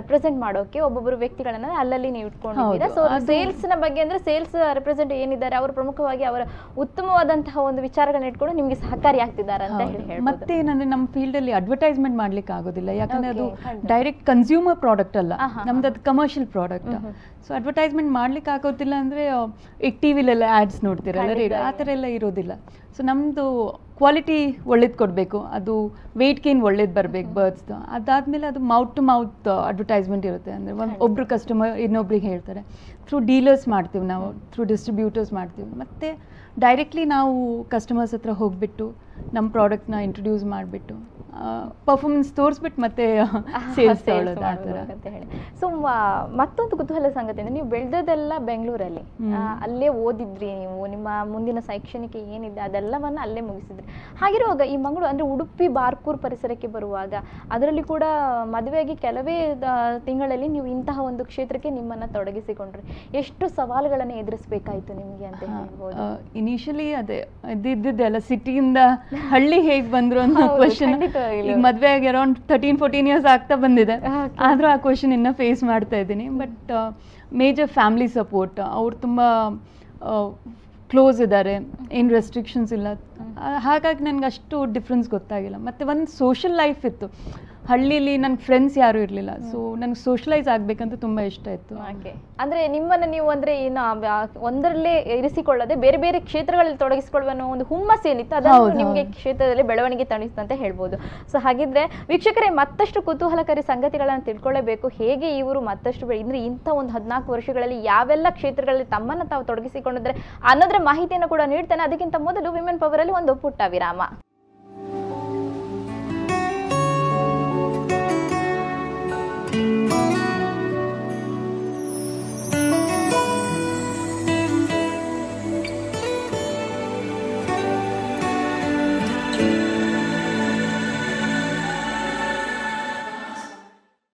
ರೆಪ್ರೆಸೆಂಟ್ ಮಾಡೋಕೆ ಒಬ್ಬೊಬ್ಬರು ವ್ಯಕ್ತಿಗಳನ್ನ ಅಲ್ಲಲ್ಲಿ ನೀವು ಇಟ್ಕೊಂಡಿದ್ದೀರಾ? ಸೊ ಸೇಲ್ಸ್ನ ಬಗ್ಗೆ ಅಂದ್ರೆ ಸೇಲ್ಸ್ ರೆಪ್ರೆಸೆಂಟ್ ಏನಿದ್ದಾರೆ ಅವರು ಪ್ರಮುಖವಾಗಿ ಅವರ ಉತ್ತಮವಾದಂತಹ ಒಂದು ವಿಚಾರಗಳನ್ನ ಇಟ್ಕೊಂಡು ನಿಮಗೆ ಸಹಕಾರಿ ಆಗ್ತಿದ್ದಾರೆ ಅಂತ ಹೇಳಿ. ಮತ್ತೆ ಏನಂದ್ರೆ ನಮ್ಮ ಫೀಲ್ಡ್ ಅಲ್ಲಿ ಅಡ್ವರ್ಟೈಸ್ಮೆಂಟ್ ಮಾಡ್ಲಿಕ್ಕೆ ಆಗೋದಿಲ್ಲ. ಯಾಕಂದ್ರೆ ಅದು ಡೈರೆಕ್ಟ್ ಕನ್ಸ್ಯೂಮರ್ ಪ್ರಾಡಕ್ಟ್ ಅಲ್ಲ. ನಮ್ದು ಅದು ಕಮರ್ಷಿಯಲ್ ಪ್ರಾಡಕ್ಟ್ ಸೊ ಅಡ್ವರ್ಟೈಸ್ಮೆಂಟ್ ಮಾಡ್ಲಿಕ್ಕೆ ಆಗೋದಿಲ್ಲ ಅಂದ್ರೆ ಈ ಈಗ ಟಿ ವಿಲೆಲ್ಲ ಆಡ್ಸ್ ನೋಡ್ತೀರಲ್ಲ ರೇಡಿಯೋ ಆ. ಥರ ಎಲ್ಲ ಇರೋದಿಲ್ಲ. ಸೊ ನಮ್ಮದು ಕ್ವಾಲಿಟಿ ಒಳ್ಳೇದು ಕೊಡಬೇಕು. ಅದು ವೆಯ್ಟ್ ಗೇನ್ ಒಳ್ಳೇದು ಬರಬೇಕು ಬರ್ಡ್ಸ್ದು ಅದಾದಮೇಲೆ ಅದು ಮೌತ್ ಟು ಮೌತ್ ಅಡ್ವರ್ಟೈಸ್ಮೆಂಟ್ ಇರುತ್ತೆ. ಅಂದರೆ ಒಂದು ಒಬ್ಬರು ಕಸ್ಟಮರ್ ಇನ್ನೊಬ್ರಿಗೆ ಹೇಳ್ತಾರೆ. ಥ್ರೂ ಡೀಲರ್ಸ್ ಮಾಡ್ತೀವಿ ನಾವು ಥ್ರೂ ಡಿಸ್ಟ್ರಿಬ್ಯೂಟರ್ಸ್ ಮಾಡ್ತೀವಿ. ಮತ್ತು ಡೈರೆಕ್ಟ್ಲಿ ನಾವು ಕಸ್ಟಮರ್ಸ್ ಹತ್ರ ಹೋಗ್ಬಿಟ್ಟು ನಮ್ಮ ಪ್ರಾಡಕ್ಟ್ನ ಇಂಟ್ರೊಡ್ಯೂಸ್ ಮಾಡಿಬಿಟ್ಟು ಪರ್ಫಾರ್ಮೆನ್ಸ್ ತೋರಿಸ್ಬಿಟ್ಟು ಮತ್ತೆ ಸೇಲ್ಸ್ ತಗೊಳ್ಳೋದು ಆ ಥರ. ಅಂತ ಹೇಳಿ. ಸೊ ಮತ್ತೊಂದು ಕುತೂಹಲ ಸಂಗತಿ ಅಂದರೆ ನೀವು ಬೆಳೆದದೆಲ್ಲ ಬೆಂಗಳೂರಲ್ಲಿ. ಅಲ್ಲೇ ಓದಿದ್ರಿ ನೀವು ನಿಮ್ಮ ಮುಂದಿನ ಶೈಕ್ಷಣಿಕ ಏನಿದೆ ಅದೆಲ್ಲವನ್ನ ಅಲ್ಲೇ ಮುಗಿಸಿದ್ರಿ. ಹಾಗಿರುವಾಗ ಈ ಮಂಗಳೂರು ಅಂದ್ರೆ ಉಡುಪಿ ಬಾರ್ಕೂರ್ ಪರಿಸರಕ್ಕೆ ಬರುವಾಗ ಅದರಲ್ಲಿ ಕೂಡ ಮದುವೆಯಾಗಿ ಕೆಲವೇ ತಿಂಗಳಲ್ಲಿ ನೀವು ಇಂತಹ ಒಂದು ಕ್ಷೇತ್ರಕ್ಕೆ ನಿಮ್ಮನ್ನ ತೊಡಗಿಸಿಕೊಂಡ್ರಿ. ಎಷ್ಟು ಸವಾಲುಗಳನ್ನು ಎದುರಿಸಬೇಕಾಯಿತು ನಿಮಗೆ ಅಂತ ಹೇಳ್ಬೋದು. ಇನಿಷಿಯಲಿ ಅದೇ ಇದು ಇದ್ದಿದ್ದೆಲ್ಲ ಸಿಟಿಯಿಂದ ಹಳ್ಳಿ ಹೇಗ್ ಬಂದ್ರು ಅನ್ನೋ ಕ್ವಶನ್. ಈಗ ಮದ್ವೆ ಆಗಿ ಅರೌಂಡ್ ತರ್ಟೀನ್ ಫೋರ್ಟೀನ್ ಇಯರ್ಸ್ ಆಗ್ತಾ ಬಂದಿದೆ. ಆದ್ರೂ ಆ ಕ್ವಶನ್ ಇನ್ನ ಫೇಸ್ ಮಾಡ್ತಾ ಇದ್ದೀನಿ. ಬಟ್ ಮೇಜರ್ ಫ್ಯಾಮಿಲಿ ಸಪೋರ್ಟ್ ಅವ್ರು ತುಂಬಾ ಕ್ಲೋಸ್ ಇದ್ದಾರೆ ಏನು ರೆಸ್ಟ್ರಿಕ್ಷನ್ಸ್ ಇಲ್ಲ. ಹಾಗಾಗಿ ನನಗೆ ಅಷ್ಟು ಡಿಫ್ರೆನ್ಸ್ ಗೊತ್ತಾಗಿಲ್ಲ. ಮತ್ತು ಒಂದು ಸೋಷಲ್ ಲೈಫ್ ಇತ್ತು. ಹಳ್ಳಿಲಿ ನನ್ನ ಫ್ರೆಂಡ್ಸ್ ಯಾರು ಇರಲಿಲ್ಲ. ಸೊ ನನಗೆ ಸೋಷಲೈಸ್ ಆಗ್ಬೇಕಂತ ತುಂಬ ಇಷ್ಟ ಇತ್ತು. ಹಾಗೆ. ಅಂದ್ರೆ ನಿಮ್ಮನ್ನ ನೀವು ಅಂದ್ರೆ ಏನು ಒಂದರಲ್ಲೇ ಇರಿಸಿಕೊಳ್ಳದೆ ಬೇರೆ ಬೇರೆ ಕ್ಷೇತ್ರಗಳಲ್ಲಿ ತೊಡಗಿಸಿಕೊಳ್ಳುವ ಒಂದು ಹುಮ್ಮಸ್ ಏನಿತ್ತು ಅದನ್ನು ನಿಮಗೆ ಕ್ಷೇತ್ರದಲ್ಲಿ ಬೆಳವಣಿಗೆ ತಣಿಸ್ತು ಅಂತ ಹೇಳ್ಬೋದು. ಸೊ ಹಾಗಿದ್ರೆ ವೀಕ್ಷಕರೇ ಮತ್ತಷ್ಟು ಕುತೂಹಲಕಾರಿ ಸಂಗತಿಗಳನ್ನು ತಿಳ್ಕೊಳ್ಳಬೇಕು. ಹೇಗೆ ಇವರು ಮತ್ತಷ್ಟು ಅಂದರೆ ಅಂದ್ರೆ ಇಂಥ ಒಂದು ಹದಿನಾಲ್ಕು ವರ್ಷಗಳಲ್ಲಿ ಯಾವೆಲ್ಲ ಕ್ಷೇತ್ರಗಳಲ್ಲಿ ತಮ್ಮನ್ನ ತಾವು ತೊಡಗಿಸಿಕೊಂಡಿದ್ರೆ ಅನ್ನೋದ್ರ ಮಾಹಿತಿಯನ್ನು ಕೂಡ ನೀಡ್ತಾನೆ. ಅದಕ್ಕಿಂತ ಮೊದಲು ವಿಮೆನ್ ಪವರ್ ಅಲ್ಲಿ ಒಂದು ಪುಟ್ಟ ವಿರಾಮ.